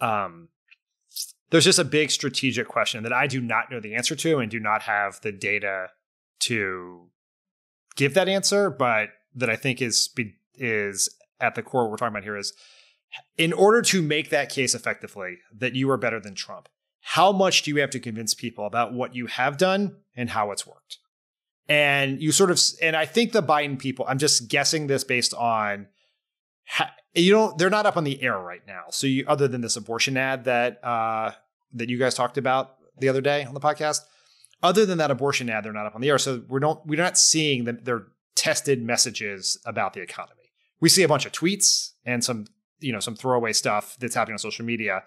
um there's just a big strategic question that I do not know the answer to and do not have the data to give that answer, but that I think is is at the core what we're talking about here is in order to make that case effectively that you are better than Trump, how much do you have to convince people about what you have done and how it's worked? And you sort of, and I think the Biden people, I'm just guessing this based on, you know, they're not up on the air right now. So you, other than this abortion ad that uh, that you guys talked about the other day on the podcast, other than that abortion ad, they're not up on the air. So we don't, we're not seeing them, their tested messages about the economy. We see a bunch of tweets and some, you know, some throwaway stuff that's happening on social media,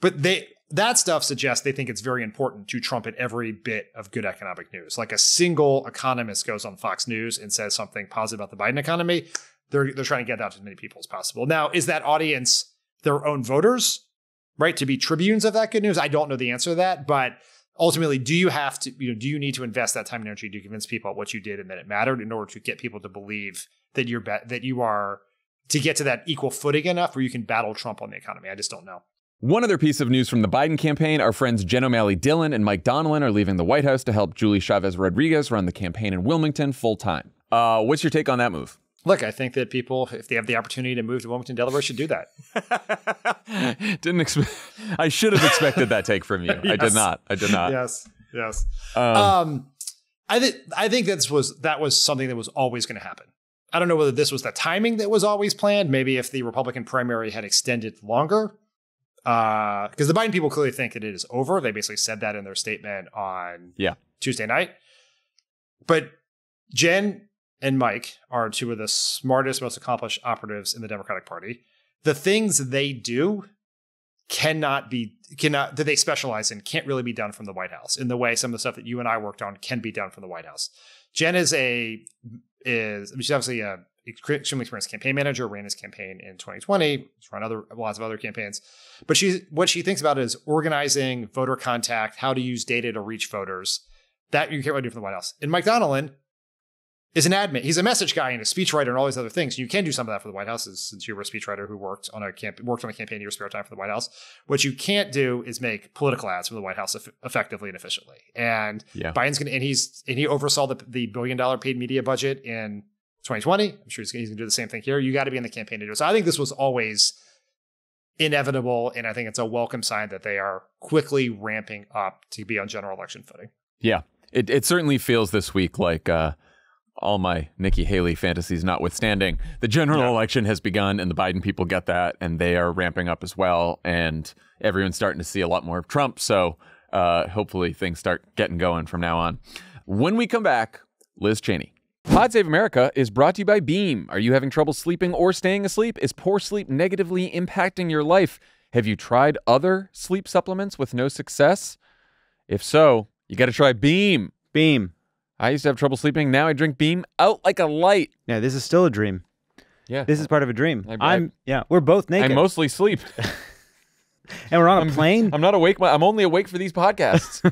but they that stuff suggests they think it's very important to trumpet every bit of good economic news. Like a single economist goes on Fox News and says something positive about the Biden economy, they're they're trying to get out to as many people as possible. Now, is that audience their own voters, right? To be tribunes of that good news? I don't know the answer to that, but ultimately, do you have to, you know, do you need to invest that time and energy to convince people what you did and that it mattered in order to get people to believe that you're bet that you are to get to that equal footing enough where you can battle Trump on the economy? I just don't know. One other piece of news from the Biden campaign our friends Jen O'Malley Dillon and Mike Donilon are leaving the White House to help Julie Chavez Rodriguez run the campaign in Wilmington full time. Uh, what's your take on that move? Look, I think that people, if they have the opportunity to move to Wilmington, Delaware, should do that. (laughs) Didn't expect. (laughs) I should have expected that take from you. I did not. I did not. yes, yes. Um, Um, I think I think that was that was something that was always going to happen. I don't know whether this was the timing that was always planned. Maybe if the Republican primary had extended longer, because the Biden people clearly think that it is over. They basically said that in their statement on Yeah. Tuesday night. But Jen and Mike are two of the smartest, most accomplished operatives in the Democratic Party. The things they do cannot be cannot that they specialize in can't really be done from the White House in the way some of the stuff that you and I worked on can be done from the White House. Jen is a is she's obviously a extremely experienced campaign manager, ran his campaign in 2020, she's run other lots of other campaigns. But she's what she thinks about is organizing voter contact, how to use data to reach voters. That you can't really do from the White House. And Mike Donilon is an admin. He's a message guy and a speechwriter and all these other things. You can do some of that for the White House, since you were a speechwriter who worked on a camp worked on a campaign in your spare time for the White House. What you can't do is make political ads for the White House eff- effectively and efficiently. And Yeah. Biden's gonna and he's and he oversaw the the billion dollar paid media budget in 2020. I'm sure he's gonna, he's gonna do the same thing here. You got to be in the campaign to do it. So I think this was always inevitable, and I think it's a welcome sign that they are quickly ramping up to be on general election footing. Yeah, it it certainly feels this week like uh, all my Nikki Haley fantasies notwithstanding, the general election has begun, and the Biden people get that, and they are ramping up as well, and everyone's starting to see a lot more of Trump. So Uh, hopefully, things start getting going from now on. When we come back, Liz Cheney. Pod Save America is brought to you by Beam. Are you having trouble sleeping or staying asleep? Is poor sleep negatively impacting your life? Have you tried other sleep supplements with no success? If so, you got to try Beam. Beam. I used to have trouble sleeping. Now I drink Beam out like a light. Yeah, this is still a dream. Yeah. This is part of a dream. I- I'm yeah, we're both naked. I mostly sleep. (laughs) (laughs) and we're on a plane. I'm not awake. I'm only awake for these podcasts.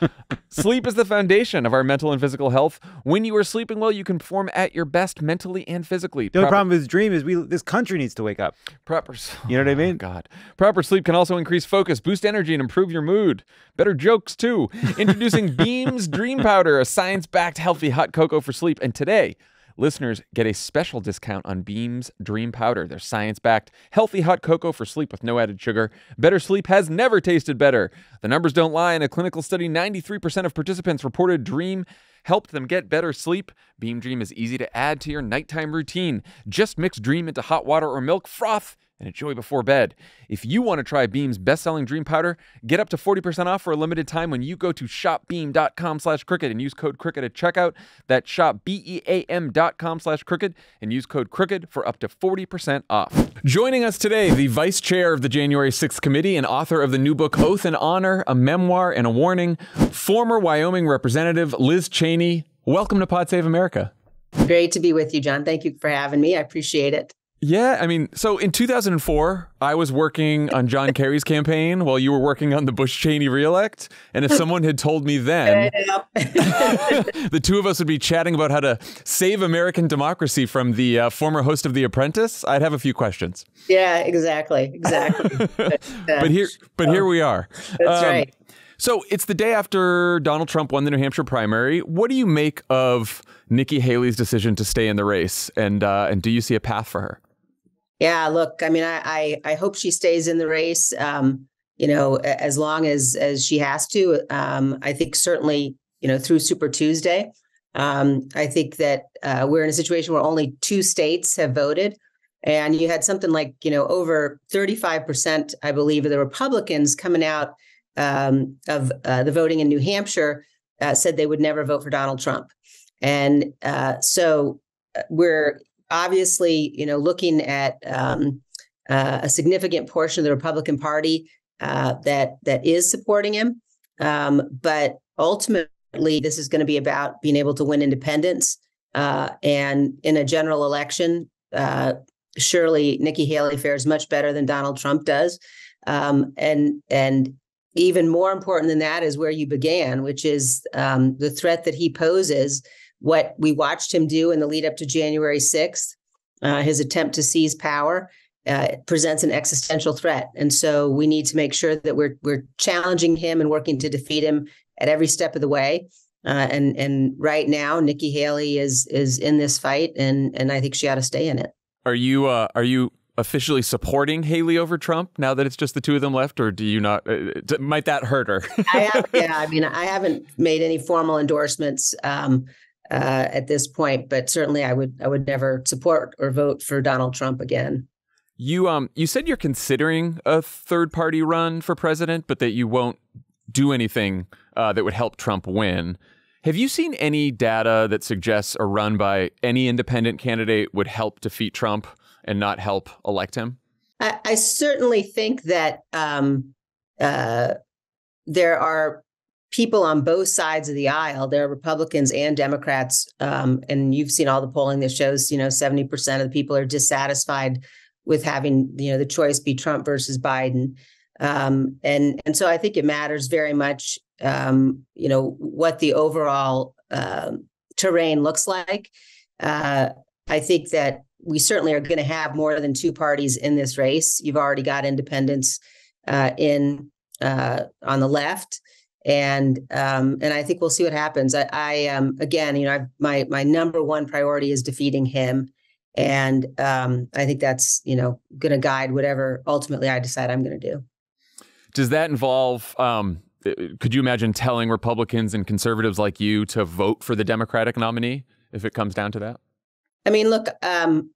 (laughs) Sleep is the foundation of our mental and physical health. When you are sleeping well, you can perform at your best mentally and physically. the only Proper- problem with this dream is we this country needs to wake up. Proper. You know what I oh, mean? Oh, God. Proper sleep can also increase focus, boost energy, and improve your mood. Better jokes, too. (laughs) Introducing Beam's Dream Powder, a science backed healthy hot cocoa for sleep. And today, listeners get a special discount on Beam's Dream Powder, their science backed healthy hot cocoa for sleep with no added sugar. Better sleep has never tasted better. The numbers don't lie. In a clinical study, 93% of participants reported Dream helped them get better sleep. Beam Dream is easy to add to your nighttime routine. Just mix Dream into hot water or milk, froth, and enjoy before bed. If you want to try Beam's best-selling Dream Powder, get up to 40% off for a limited time when you go to shopbeam.com slash crooked and use code crooked at checkout. That's shop B-E-A-M dot com slash crooked and use code crooked for up to 40% off. Joining us today, the vice chair of the January 6th committee and author of the new book Oath and Honor, a memoir and a warning, former Wyoming representative Liz Cheney. Welcome to Pod Save America. Great to be with you, Jon. Thank you for having me. I appreciate it. Yeah, I mean, so in 2004, I was working on John Kerry's campaign while you were working on the Bush Cheney reelect. And if someone had told me then, (laughs) the two of us would be chatting about how to save American democracy from the uh, former host of The Apprentice, I'd have a few questions. yeah, exactly, exactly. (laughs) But here, but here we are. That's Um, right. So it's the day after Donald Trump won the New Hampshire primary. What do you make of Nikki Haley's decision to stay in the race, and uh, and do you see a path for her? Yeah, look, I mean, I, I I hope she stays in the race. Um, you know, as long as as she has to. Um, I think certainly, you know, through Super Tuesday. Um, I think that uh, we're in a situation where only two states have voted, and you had something like you know over thirty five percent, I believe, of the Republicans coming out um, of uh, the voting in New Hampshire uh, said they would never vote for Donald Trump, and uh, so uh, we're obviously, you know, looking at um, uh, a significant portion of the Republican Party uh, that that is supporting him, um, but ultimately, this is going to be about being able to win independents. Uh, and in a general election, uh, surely Nikki Haley fares much better than Donald Trump does. Um, and and even more important than that is where you began, which is um, the threat that he poses what we watched him do in the lead up to January 6th, uh, his attempt to seize power, uh, presents an existential threat. And so we need to make sure that we're we're challenging him and working to defeat him at every step of the way. Uh, and and right now, Nikki Haley is is in this fight, and and I think she ought to stay in it. Are you uh, are you officially supporting Haley over Trump now that it's just the two of them left, or do you not? Uh, might that hurt her? I have, (laughs) yeah, I mean, I haven't made any formal endorsements um, uh, at this point, but certainly I would I would never support or vote for Donald Trump again. you um you said you're considering a third party run for president, but that you won't do anything uh, that would help Trump win. Have you seen any data that suggests a run by any independent candidate would help defeat Trump and not help elect him? I, I certainly think that um, uh, there are people on both sides of the aisle. There are Republicans and Democrats, um, and you've seen all the polling that shows you know seventy percent of the people are dissatisfied with having you know the choice be Trump versus Biden, um, and and so I think it matters very much. Um, you know what the overall um, terrain looks like. Uh, I think that we certainly are going to have more than two parties in this race. You've already got independents uh, in uh, on the left, and um, and I think we'll see what happens. I, I um, again, you know, I've, my my number one priority is defeating him, and um, I think that's you know going to guide whatever ultimately I decide I'm going to do. Does that involve? Um, could you imagine telling Republicans and conservatives like you to vote for the Democratic nominee if it comes down to that? I mean, look, um,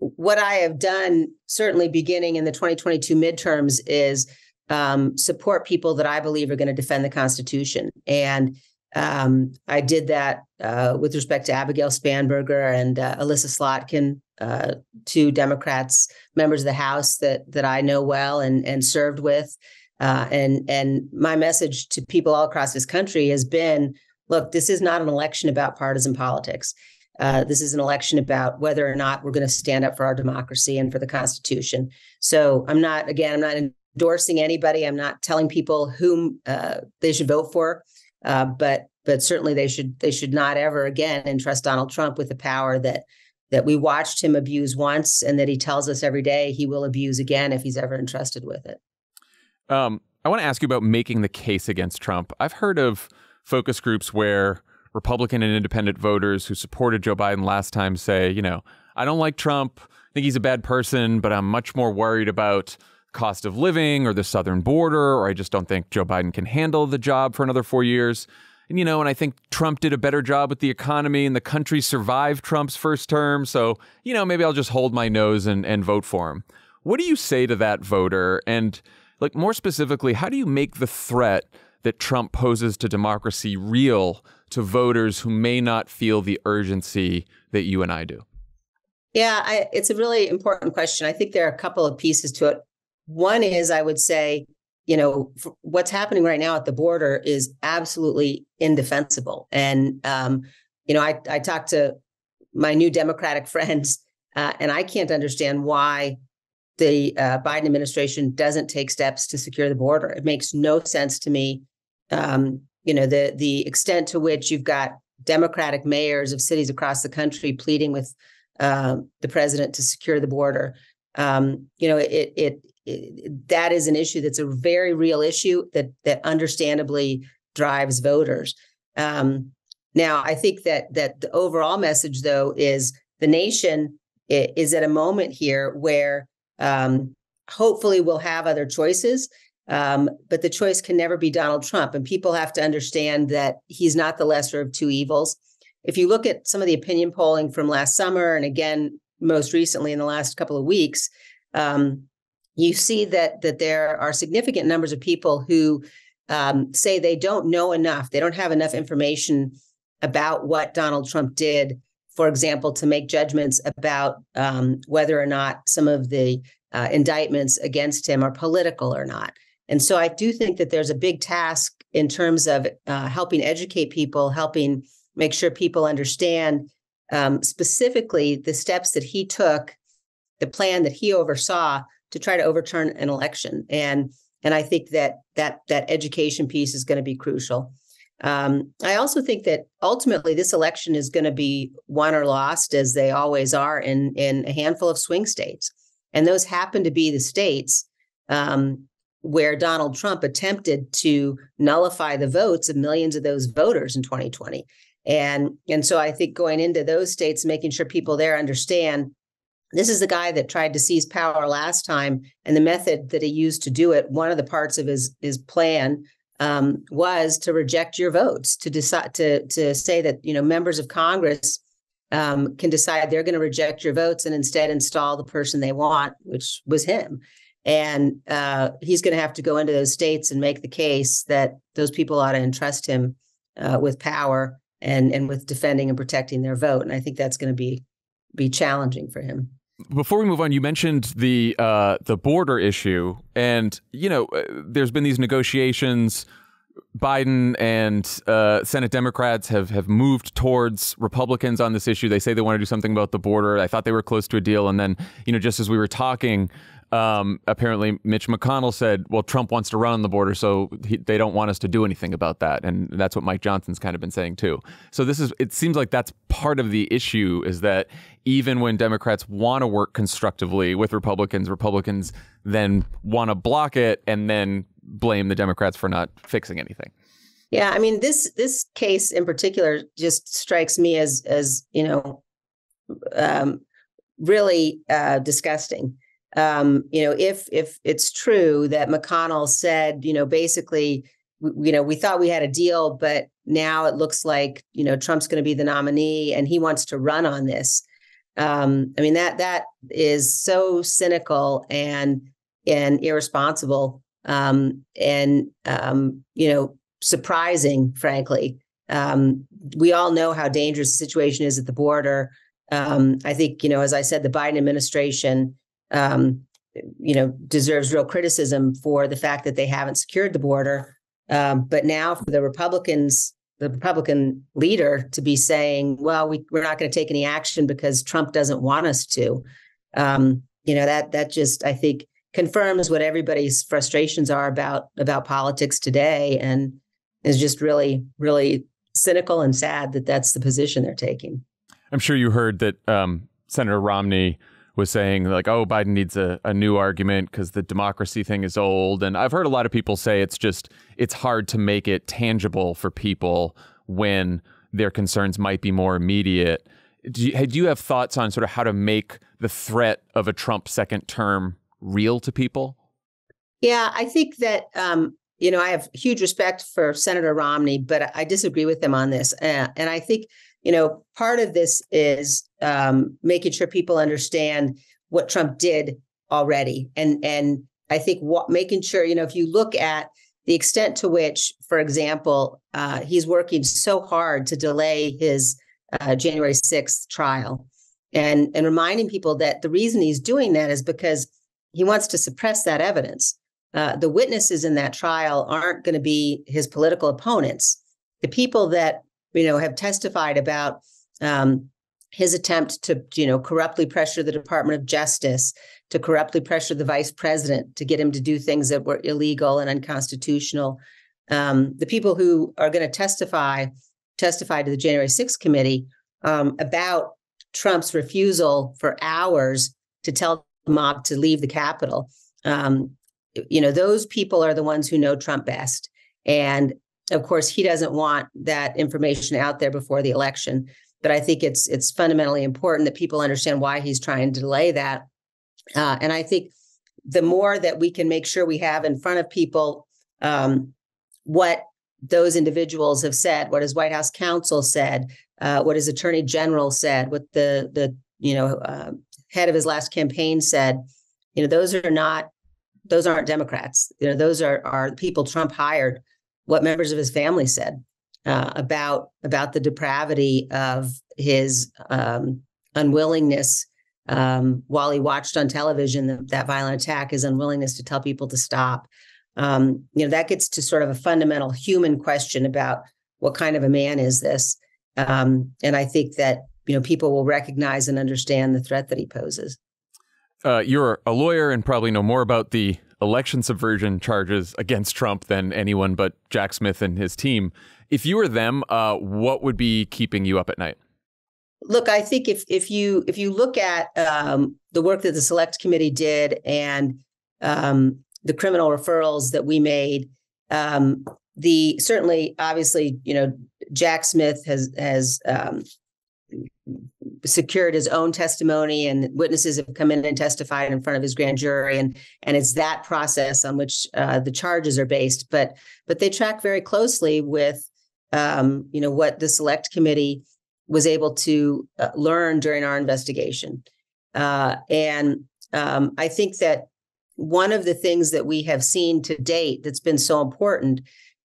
what I have done, certainly beginning in the 2022 midterms, is um, support people that I believe are going to defend the Constitution. And um, I did that uh, with respect to Abigail Spanberger and uh, Elissa Slotkin, uh, two Democrats, members of the House that that I know well and and served with. Uh, and and my message to people all across this country has been: Look, this is not an election about partisan politics. Uh, this is an election about whether or not we're going to stand up for our democracy and for the Constitution. So I'm not, again, I'm not endorsing anybody. I'm not telling people whom uh, they should vote for, uh, but but certainly they should they should not ever again entrust Donald Trump with the power that that we watched him abuse once and that he tells us every day he will abuse again if he's ever entrusted with it. Um, I want to ask you about making the case against Trump. I've heard of focus groups where Republican and independent voters who supported Joe Biden last time say, you know, I don't like Trump, I think he's a bad person, but I'm much more worried about cost of living or the southern border, or I just don't think Joe Biden can handle the job for another four years. And, you know, and I think Trump did a better job with the economy and the country survived Trump's first term. So, you know, maybe I'll just hold my nose and, and vote for him. What do you say to that voter? And, like, more specifically, how do you make the threat that Trump poses to democracy real to voters who may not feel the urgency that you and I do? Yeah, I, it's a really important question. I think there are a couple of pieces to it. One is, I would say, you know, what's happening right now at the border is absolutely indefensible. And, um, you know, I, I talked to my new Democratic (laughs) friends, uh, and I can't understand why the uh, Biden administration doesn't take steps to secure the border. It makes no sense to me. Um, you know, the the extent to which you've got Democratic mayors of cities across the country pleading with uh, the president to secure the border. Um, you know, it, it, that is an issue that's a very real issue that that understandably drives voters. Um, now, I think that that the overall message, though, is the nation is at a moment here where um, hopefully we'll have other choices. Um, but the choice can never be Donald Trump. And people have to understand that he's not the lesser of two evils. If you look at some of the opinion polling from last summer, and again, most recently in the last couple of weeks, um, you see that that there are significant numbers of people who um, say they don't know enough, they don't have enough information about what Donald Trump did, for example, to make judgments about um, whether or not some of the uh, indictments against him are political or not. And so I do think that there's a big task in terms of uh, helping educate people, helping make sure people understand um, specifically the steps that he took, the plan that he oversaw to try to overturn an election. And and I think that that that education piece is going to be crucial. Um, I also think that ultimately this election is going to be won or lost, as they always are in in a handful of swing states, and those happen to be the states um, where Donald Trump attempted to nullify the votes of millions of those voters in 2020. And, and so I think going into those states, making sure people there understand this is the guy that tried to seize power last time. And the method that he used to do it, one of the parts of his, his plan um, was to reject your votes, to decide to, to say that, you know, members of Congress um, can decide they're going to reject your votes and instead install the person they want, which was him. And uh, he's going to have to go into those states and make the case that those people ought to entrust him uh, with power and and with defending and protecting their vote. And I think that's going to be be challenging for him. Before we move on, you mentioned the uh, the border issue, and you know, uh, there's been these negotiations. Biden and uh, Senate Democrats have have moved towards Republicans on this issue. They say they want to do something about the border. I thought they were close to a deal, and then you know, just as we were talking, um, apparently Mitch McConnell said, well, Trump wants to run on the border, so he, they don't want us to do anything about that. And that's what Mike Johnson's kind of been saying too. So this is, it seems like that's part of the issue is that even when Democrats want to work constructively with Republicans, Republicans then want to block it and then blame the Democrats for not fixing anything. Yeah, I mean this this case in particular just strikes me as as you know um, really uh, disgusting um, you know, if if it's true that McConnell said, you know, basically, you know, we thought we had a deal, but now it looks like you know Trump's going to be the nominee and he wants to run on this. Um, I mean that that is so cynical and and irresponsible um, and um, you know surprising, frankly. Um, we all know how dangerous the situation is at the border. Um, I think you know, as I said, the Biden administration, um, you know, deserves real criticism for the fact that they haven't secured the border. Um, but now, for the Republicans, the Republican leader to be saying, "Well, we, we're not going to take any action because Trump doesn't want us to," um, you know, that that just I think confirms what everybody's frustrations are about about politics today, and is just really, really cynical and sad that that's the position they're taking. I'm sure you heard that um, Senator Romney was saying like, "Oh, Biden needs a, a new argument because the democracy thing is old." And I've heard a lot of people say it's just it's hard to make it tangible for people when their concerns might be more immediate. Do you, do you have thoughts on sort of how to make the threat of a Trump second term real to people? Yeah, I think that um, you know I have huge respect for Senator Romney, but I disagree with him on this, uh, and I think you know, part of this is um, making sure people understand what Trump did already, and and I think what making sure you know if you look at the extent to which, for example, uh, he's working so hard to delay his uh, January sixth trial, and and reminding people that the reason he's doing that is because he wants to suppress that evidence. Uh, the witnesses in that trial aren't going to be his political opponents. The people that you know, have testified about um, his attempt to, you know, corruptly pressure the Department of Justice, to corruptly pressure the vice president to get him to do things that were illegal and unconstitutional. Um, the people who are going to testify testify to the January 6th committee um, about Trump's refusal for hours to tell the mob to leave the Capitol. Um, you know, those people are the ones who know Trump best. And of course, he doesn't want that information out there before the election. But I think it's it's fundamentally important that people understand why he's trying to delay that. Uh, and I think the more that we can make sure we have in front of people um, what those individuals have said, what his White House counsel said, uh, what his Attorney General said, what the the you know uh, head of his last campaign said, you know those are not those aren't Democrats. You know those are are people Trump hired what members of his family said uh, about about the depravity of his um, unwillingness um, while he watched on television the, that violent attack, his unwillingness to tell people to stop. Um, you know that gets to sort of a fundamental human question about what kind of a man is this, um, and I think that you know people will recognize and understand the threat that he poses. Uh, you're a lawyer and probably know more about the election subversion charges against Trump than anyone but Jack Smith and his team. If you were them, uh, what would be keeping you up at night? Look, I think if if you if you look at um, the work that the select committee did and um, the criminal referrals that we made, um, the certainly obviously you know Jack Smith has has um, secured his own testimony and witnesses have come in and testified in front of his grand jury. And and it's that process on which uh, the charges are based. But but they track very closely with um, you know what the select committee was able to uh, learn during our investigation. Uh, and um, i think that one of the things that we have seen to date that's been so important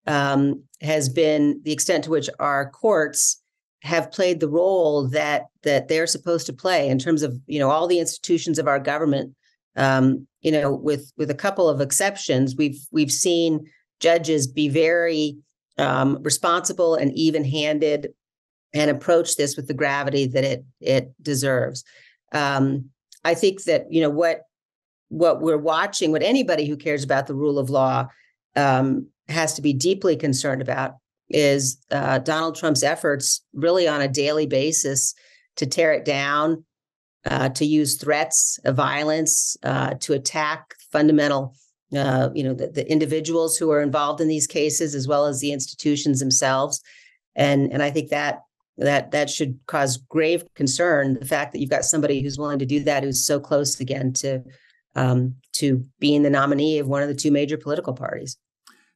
um, has been the extent to which our courts have played the role that that they're supposed to play in terms of you know all the institutions of our government. Um, you know with with a couple of exceptions we've we've seen judges be very um, responsible and even-handed and approach this with the gravity that it it deserves. Um, i think that you know what what we're watching what anybody who cares about the rule of law um, has to be deeply concerned about is uh, Donald Trump's efforts really on a daily basis to tear it down, uh, to use threats of violence, uh, to attack fundamental, uh, you know, the, the, individuals who are involved in these cases as well as the institutions themselves, and and I think that that that should cause grave concern. The fact that you've got somebody who's willing to do that, who's so close again to um, to being the nominee of one of the two major political parties.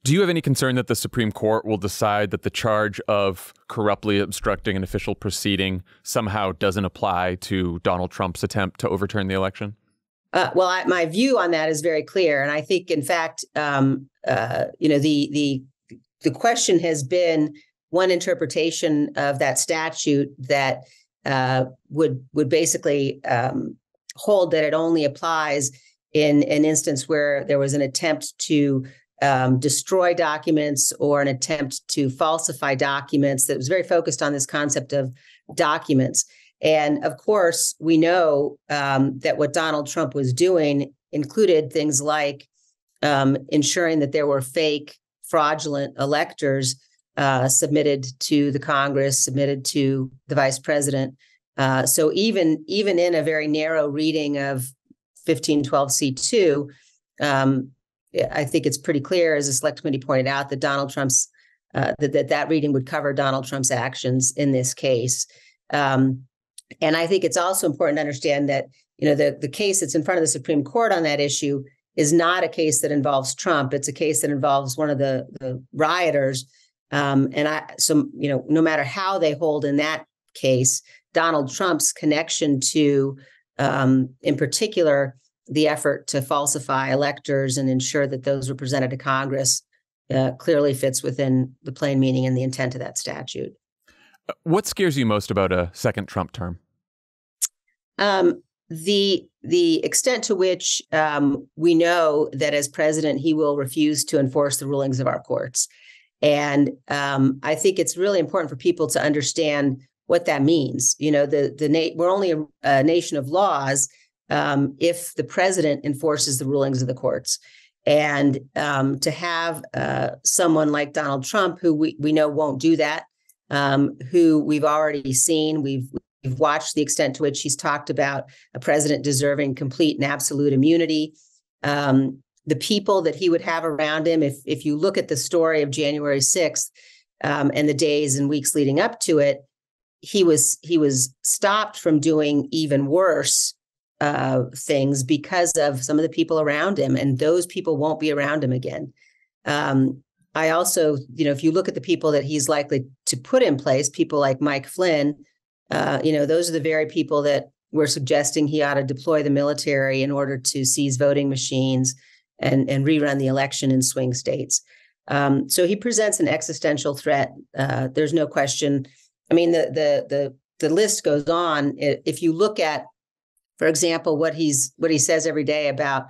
Do you have any concern that the Supreme Court will decide that the charge of corruptly obstructing an official proceeding somehow doesn't apply to Donald Trump's attempt to overturn the election? Uh, well, I, my view on that is very clear, and I think, in fact, um, uh, you know, the the the question has been one interpretation of that statute that uh, would would basically um, hold that it only applies in an instance where there was an attempt to um, destroy documents or an attempt to falsify documents that was very focused on this concept of documents. And of course, we know um, that what Donald Trump was doing included things like um, ensuring that there were fake, fraudulent electors uh, submitted to the Congress, submitted to the vice president. Uh, so even even in a very narrow reading of 1512c2, um, I think it's pretty clear, as the select committee pointed out, that Donald Trump's uh, that, that that reading would cover Donald Trump's actions in this case. Um, and I think it's also important to understand that you know the the case that's in front of the Supreme Court on that issue is not a case that involves Trump. It's a case that involves one of the the rioters. Um, and I so you know no matter how they hold in that case, Donald Trump's connection to, um, in particular, the effort to falsify electors and ensure that those were presented to Congress uh, clearly fits within the plain meaning and the intent of that statute. Uh, what scares you most about a second Trump term? Um, the the extent to which um, we know that as president he will refuse to enforce the rulings of our courts, and um, I think it's really important for people to understand what that means. You know, the the na- we're only a, a nation of laws um, if the president enforces the rulings of the courts. And um, to have uh, someone like Donald Trump, who we, we know won't do that, um, who we've already seen, we've we've watched the extent to which he's talked about a president deserving complete and absolute immunity. Um, the people that he would have around him, if if you look at the story of January sixth um, and the days and weeks leading up to it, he was he was stopped from doing even worse uh, things because of some of the people around him, and those people won't be around him again. Um, I also, you know, if you look at the people that he's likely to put in place, people like Mike Flynn, uh, you know, those are the very people that we're suggesting he ought to deploy the military in order to seize voting machines and and rerun the election in swing states. Um, so he presents an existential threat. Uh, there's no question. I mean, the the the the list goes on. If you look at for example, what he's what he says every day about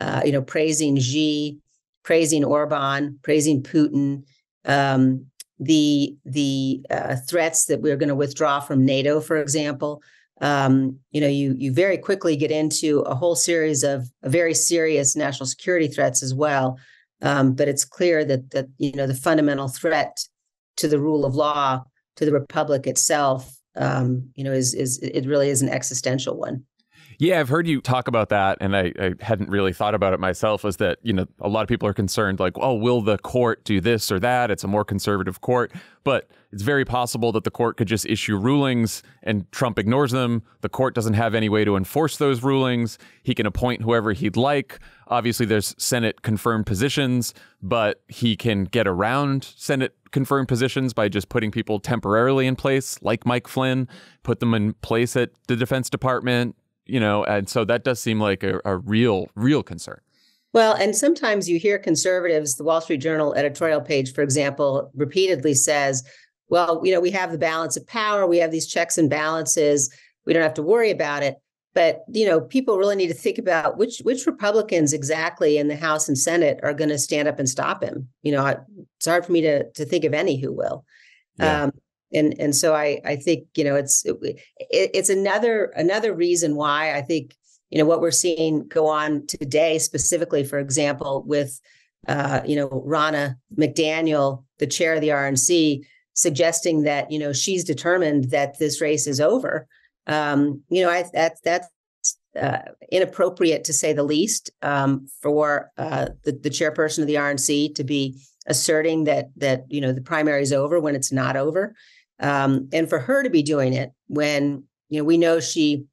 uh, you know praising Xi, praising Orban, praising Putin, um, the the uh, threats that we're going to withdraw from NATO, for example. Um, you know, you you very quickly get into a whole series of very serious national security threats as well. Um, but it's clear that that you know the fundamental threat to the rule of law, to the republic itself, um, you know, is is it really is an existential one. Yeah, I've heard you talk about that, and I, I, hadn't really thought about it myself. Was that you know a lot of people are concerned, like, oh, will the court do this or that? It's a more conservative court, but it's very possible that the court could just issue rulings and Trump ignores them. The court doesn't have any way to enforce those rulings. He can appoint whoever he'd like. Obviously, there's Senate confirmed positions, but he can get around Senate confirmed positions by just putting people temporarily in place, like Mike Flynn, put them in place at the Defense Department, you know, and so that does seem like a, a real, real concern. Well, and sometimes you hear conservatives, the Wall Street Journal editorial page, for example, repeatedly says, well, you know, we have the balance of power, we have these checks and balances, we don't have to worry about it. But you know, people really need to think about which which Republicans exactly in the House and Senate are going to stand up and stop him. You know, it's hard for me to to think of any who will. Yeah. Um, and and so I I think you know it's it, it's another another reason why I think you know what we're seeing go on today specifically for example with uh, you know Ronna McDaniel the chair of the RNC suggesting that you know she's determined that this race is over. Um, you know I that's that's uh, inappropriate to say the least um, for uh, the, the chairperson of the RNC to be asserting that that you know the primary is over when it's not over um, and for her to be doing it when you know we know she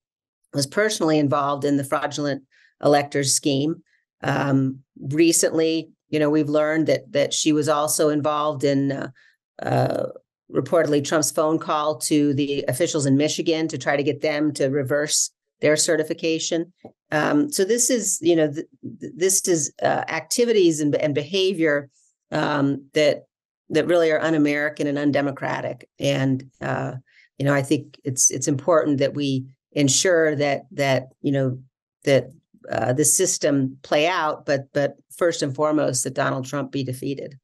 was personally involved in the fraudulent electors scheme. Um, recently, you know, we've learned that that she was also involved in uh, uh, reportedly Trump's phone call to the officials in Michigan to try to get them to reverse their certification. Um, so this is, you know, th- this is uh, activities and, and behavior um, that that really are un-American and undemocratic. And uh, you know, I think it's it's important that we ensure that that you know that uh, the system play out, but but first and foremost that Donald Trump be defeated.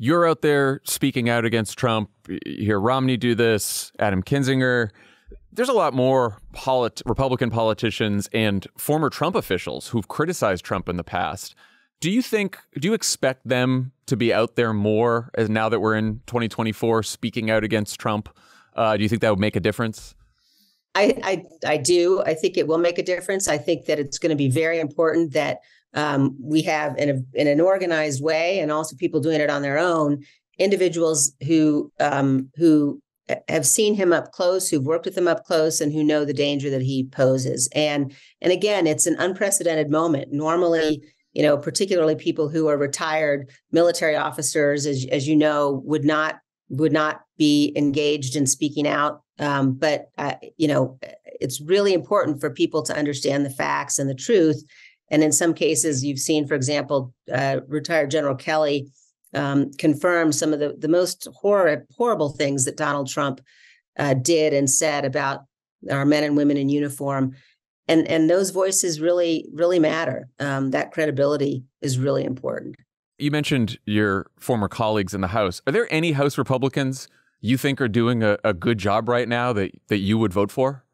You're out there speaking out against Trump. You hear Romney do this, Adam Kinzinger. There's a lot more polit- Republican politicians and former Trump officials who've criticized Trump in the past. Do you think, do you expect them to be out there more as now that we're in 2024 speaking out against Trump? Uh, do you think that would make a difference? I, I, I do. I think it will make a difference. I think that it's going to be very important that um, we have in a, in an organized way, and also people doing it on their own, individuals who um, who have seen him up close, who've worked with him up close, and who know the danger that he poses. And and again, it's an unprecedented moment. Normally, you know, particularly people who are retired military officers, as as you know, would not would not be engaged in speaking out. Um, but uh, you know, it's really important for people to understand the facts and the truth and in some cases, you've seen, for example, uh, retired General Kelly um, confirm some of the, the most horror, horrible things that Donald Trump uh, did and said about our men and women in uniform. And, and those voices really, really matter. Um, that credibility is really important. You mentioned your former colleagues in the House. Are there any House Republicans you think are doing a, a good job right now that, that you would vote for?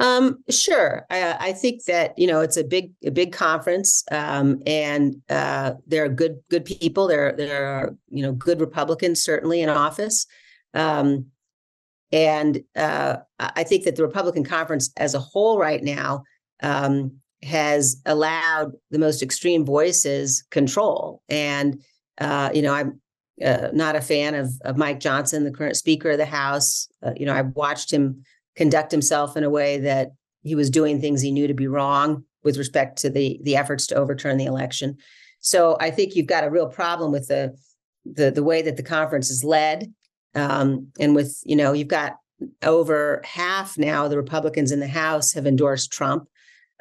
Um, sure. I, I, think that you know it's a big a big conference, um, and uh, there are good good people. There there are you know good Republicans certainly in office, um, and uh, I think that the Republican conference as a whole right now um, has allowed the most extreme voices control. And uh, you know I'm uh, not a fan of of Mike Johnson, the current Speaker of the House. Uh, you know I've watched him conduct himself in a way that he was doing things he knew to be wrong with respect to the the efforts to overturn the election. So I think you've got a real problem with the the the way that the conference is led, um, and with you know you've got over half now the Republicans in the House have endorsed Trump.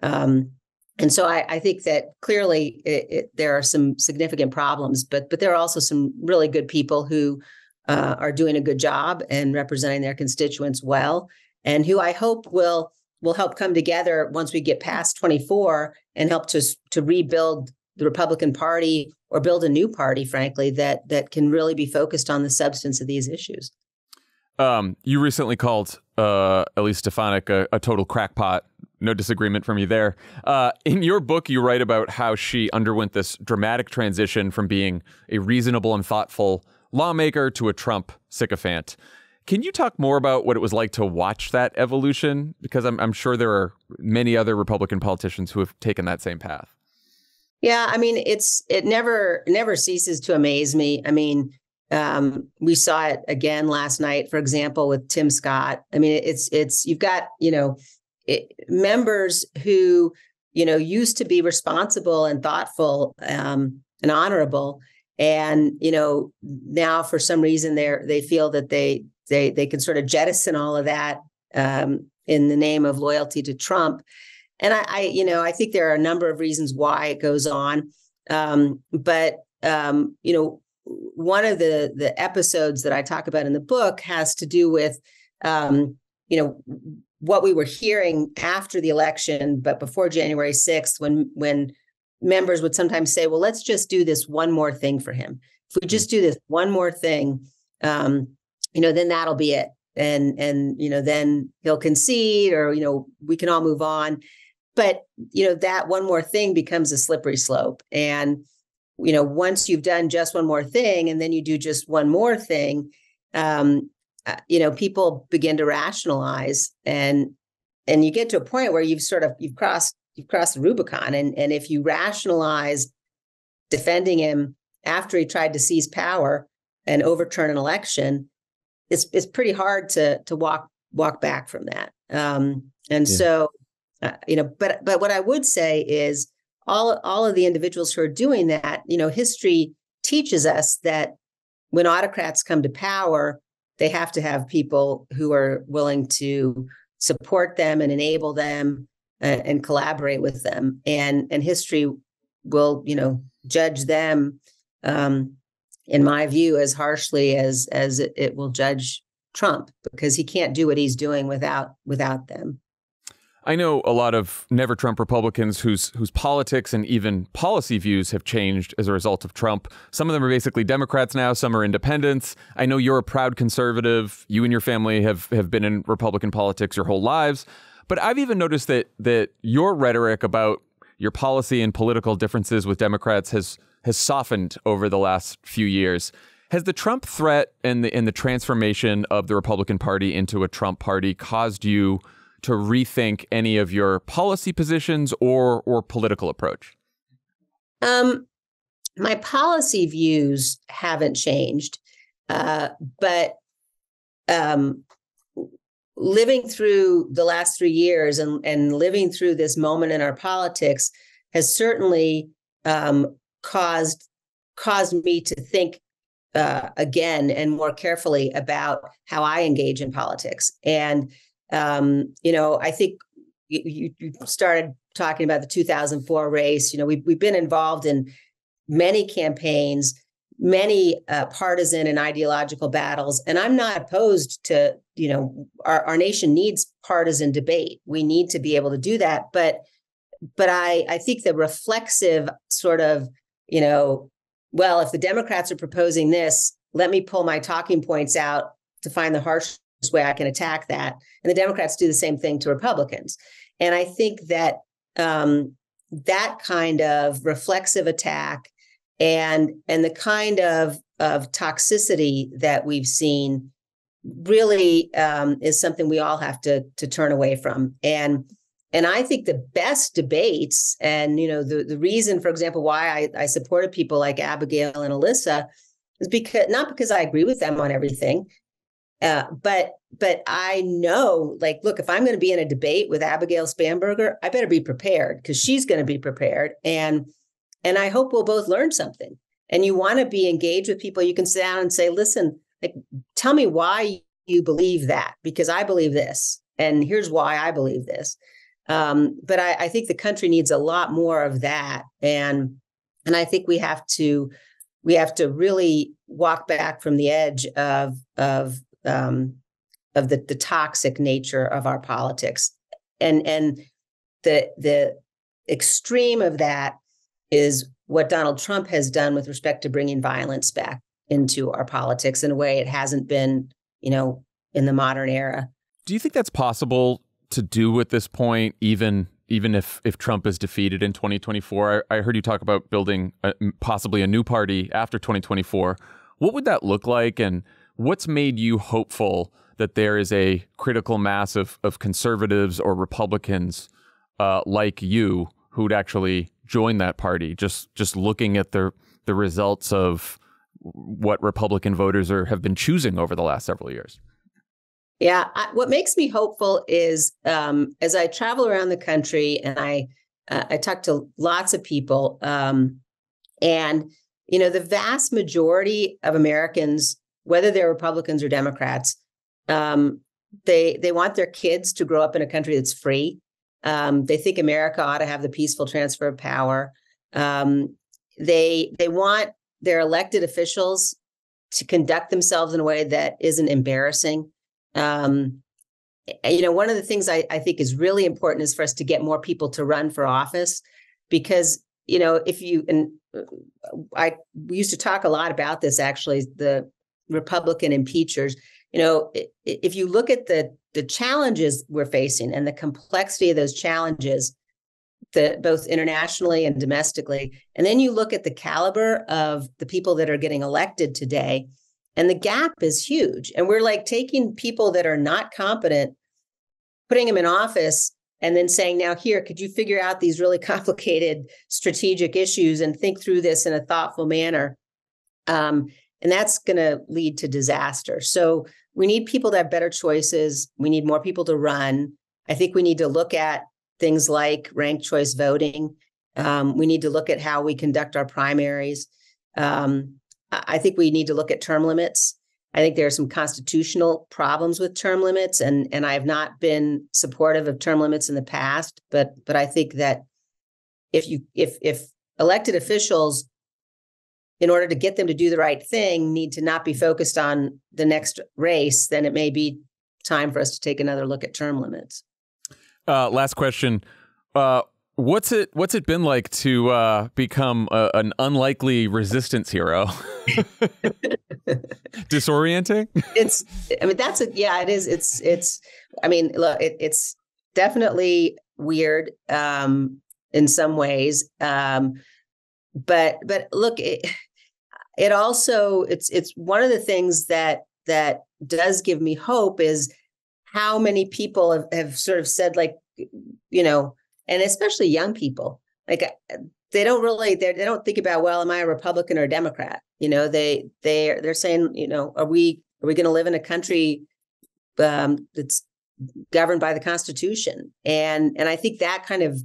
Um, and so I, I, think that clearly it, it, there are some significant problems, but but there are also some really good people who uh, are doing a good job and representing their constituents well and who I hope will will help come together once we get past 24 and help to to rebuild the Republican Party or build a new party, frankly, that that can really be focused on the substance of these issues. Um, you recently called uh, Elise Stefanik a, a, total crackpot. No disagreement from you there. Uh, in your book, you write about how she underwent this dramatic transition from being a reasonable and thoughtful lawmaker to a Trump sycophant. Can you talk more about what it was like to watch that evolution? Because I'm, I'm sure there are many other Republican politicians who have taken that same path. Yeah, I mean, it's it never never ceases to amaze me. I mean, um, we saw it again last night, for example, with Tim Scott. I mean, it's it's you've got you know it, members who you know used to be responsible and thoughtful um, and honorable, and you know now for some reason they they feel that they they they can sort of jettison all of that um, in the name of loyalty to Trump. And I, I, you know, I think there are a number of reasons why it goes on. Um, but um, you know, one of the the episodes that I talk about in the book has to do with um, you know what we were hearing after the election, but before January 6th, when when members would sometimes say, "Well, let's just do this one more thing for him. If we just do this one more thing, um, you know, then that'll be it. And and you know, then he'll concede, or you know, we can all move on. But you know, that one more thing becomes a slippery slope. And you know, once you've done just one more thing, and then you do just one more thing, um, you know, people begin to rationalize, and and you get to a point where you've sort of you've crossed you've crossed the Rubicon, and and if you rationalize defending him after he tried to seize power and overturn an election, it's it's pretty hard to to walk walk back from that. Um, and yeah. so, uh, you know, but but what I would say is all all of the individuals who are doing that, you know, history teaches us that when autocrats come to power, they have to have people who are willing to support them and enable them and, and collaborate with them. And and history will, you know, judge them, um, in my view, as harshly as as it, it will judge Trump because he can't do what he's doing without without them. I know a lot of never Trump Republicans whose whose politics and even policy views have changed as a result of Trump. Some of them are basically Democrats now, some are independents. I know you're a proud conservative. You and your family have have been in Republican politics your whole lives. But I've even noticed that that your rhetoric about your policy and political differences with Democrats has has softened over the last few years. Has the Trump threat and the and the transformation of the Republican Party into a Trump party caused you to rethink any of your policy positions or or political approach? Um, my policy views haven't changed, uh, but um, living through the last three years and and living through this moment in our politics has certainly um, caused caused me to think uh, again and more carefully about how I engage in politics and um, you know, I think you, you started talking about the 2004 race. You know, we've, we've been involved in many campaigns, many uh, partisan and ideological battles. And I'm not opposed to, you know, our, our nation needs partisan debate. We need to be able to do that. But but I, I think the reflexive sort of, you know, well, if the Democrats are proposing this, let me pull my talking points out to find the harsh way I can attack that. And the Democrats do the same thing to Republicans. And I think that um, that kind of reflexive attack and and the kind of of toxicity that we've seen really um, is something we all have to to turn away from. And and I think the best debates, and you know, the the reason, for example, why I, I supported people like Abigail and Alyssa is because not because I agree with them on everything, uh, but but I know, like, look, if I'm going to be in a debate with Abigail Spanberger, I better be prepared because she's going to be prepared, and and I hope we'll both learn something. And you want to be engaged with people. You can sit down and say, listen, like, tell me why you believe that because I believe this, and here's why I believe this. Um, but I, I think the country needs a lot more of that, and and I think we have to we have to really walk back from the edge of of um, of the, the toxic nature of our politics. And and the the extreme of that is what Donald Trump has done with respect to bringing violence back into our politics in a way it hasn't been, you know, in the modern era. Do you think that's possible to do at this point, even even if if Trump is defeated in 2024? I, I heard you talk about building a, possibly a new party after 2024. What would that look like, and What's made you hopeful that there is a critical mass of, of conservatives or Republicans uh, like you who'd actually join that party? Just just looking at the the results of what Republican voters are have been choosing over the last several years. Yeah, I, what makes me hopeful is um, as I travel around the country and I uh, I talk to lots of people, um, and you know the vast majority of Americans whether they're Republicans or Democrats, um, they they want their kids to grow up in a country that's free. Um, they think America ought to have the peaceful transfer of power. Um, they they want their elected officials to conduct themselves in a way that isn't embarrassing. Um, you know, one of the things I, I think is really important is for us to get more people to run for office, because you know if you and uh, I used to talk a lot about this actually the Republican impeachers. You know, if you look at the the challenges we're facing and the complexity of those challenges, the, both internationally and domestically, and then you look at the caliber of the people that are getting elected today, and the gap is huge. And we're like taking people that are not competent, putting them in office, and then saying, now here, could you figure out these really (laughs) complicated strategic issues and think through this in a thoughtful manner? Um, and that's going to lead to disaster. So we need people to have better choices. We need more people to run. I think we need to look at things like ranked choice voting. Um, we need to look at how we conduct our primaries. Um, I think we need to look at term limits. I think there are some constitutional problems with term limits, and and I have not been supportive of term limits in the past. But but I think that if you if if elected officials in order to get them to do the right thing need to not be focused on the next race then it may be time for us to take another look at term limits Uh, last question. Uh, what's it What's it been like to uh, become a, an unlikely resistance hero? (laughs) Disorienting. it's i mean that's a yeah it is it's it's i mean look it, it's definitely weird um in some ways um but but look it, it also it's it's one of the things that that does give me hope is how many people have, have sort of said like you know and especially young people like uh, they don't really they they don't think about well am i a republican or a democrat? You know they they they're saying you know are we are we going to live in a country um, that's governed by the constitution? And and i think that kind of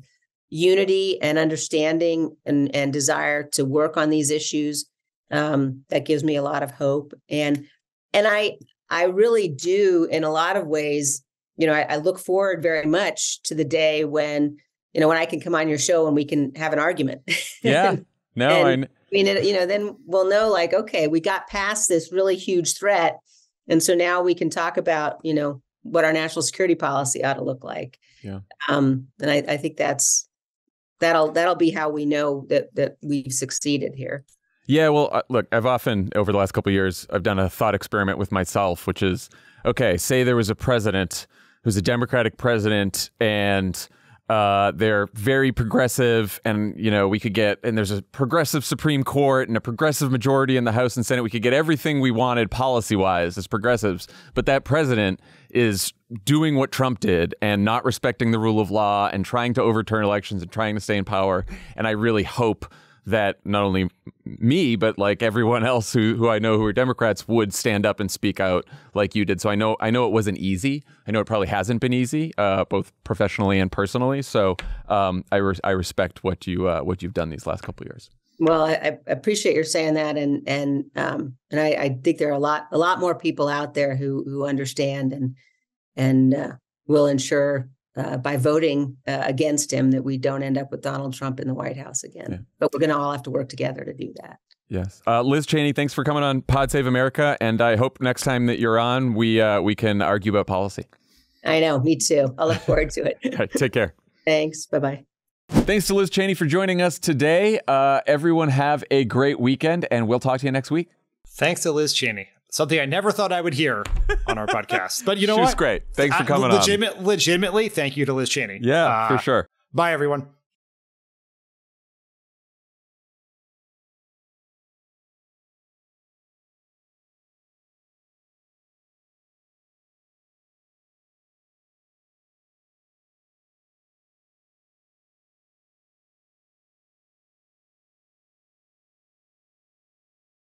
unity and understanding and and desire to work on these issues um, that gives me a lot of hope and and i i really do in a lot of ways you know I, I look forward very much to the day when you know when i can come on your show and we can have an argument Yeah. (laughs) No, I. And- I mean, it, you know, then we'll know like, okay, we got past this really huge threat. And so now we can talk about, you know, what our national security policy ought to look like. Yeah. Um, and I, I think that's that'll that'll be how we know that that we've succeeded here. Yeah, well, uh, look, I've often over the last couple years, I've done a thought experiment with myself, which is, okay, say there was a president who's a Democratic president, and uh, they're very progressive, and you know we could get, and there's a progressive Supreme Court and a progressive majority in the House and Senate. We could get everything we wanted policy wise as progressives, but that president is doing what Trump did and not respecting the rule of law and trying to overturn elections and trying to stay in power. And I really hope that not only me but like everyone else who, who I know who are Democrats would stand up and speak out like you did. So I know I know it wasn't easy. I know it probably hasn't been easy, uh, both professionally and personally. So um, I res- I respect what you uh, what you've done these last couple years. Well, I, I appreciate your saying that, and and um, and I, I think there are a lot a lot more people out there who who understand and and uh, will ensure uh, by voting uh, against him that we don't end up with Donald Trump in the White House again. Yeah. But we're going to all have to work together to do that. Yes, uh, Liz Cheney, thanks for coming on Pod Save America, and I hope next time that you're on, we uh, we can argue about policy. I know, me too. I look forward to it. (laughs) All right, take care. Thanks. Bye bye. Thanks to Liz Cheney for joining us today. Uh, everyone have a great weekend, and we'll talk to you next week. Thanks to Liz Cheney. Something I never thought I would hear on our podcast. But you know She what? was great. Thanks for I- coming on. Legitimately, thank you to Liz Cheney. Yeah, Uh, for sure. Bye, everyone.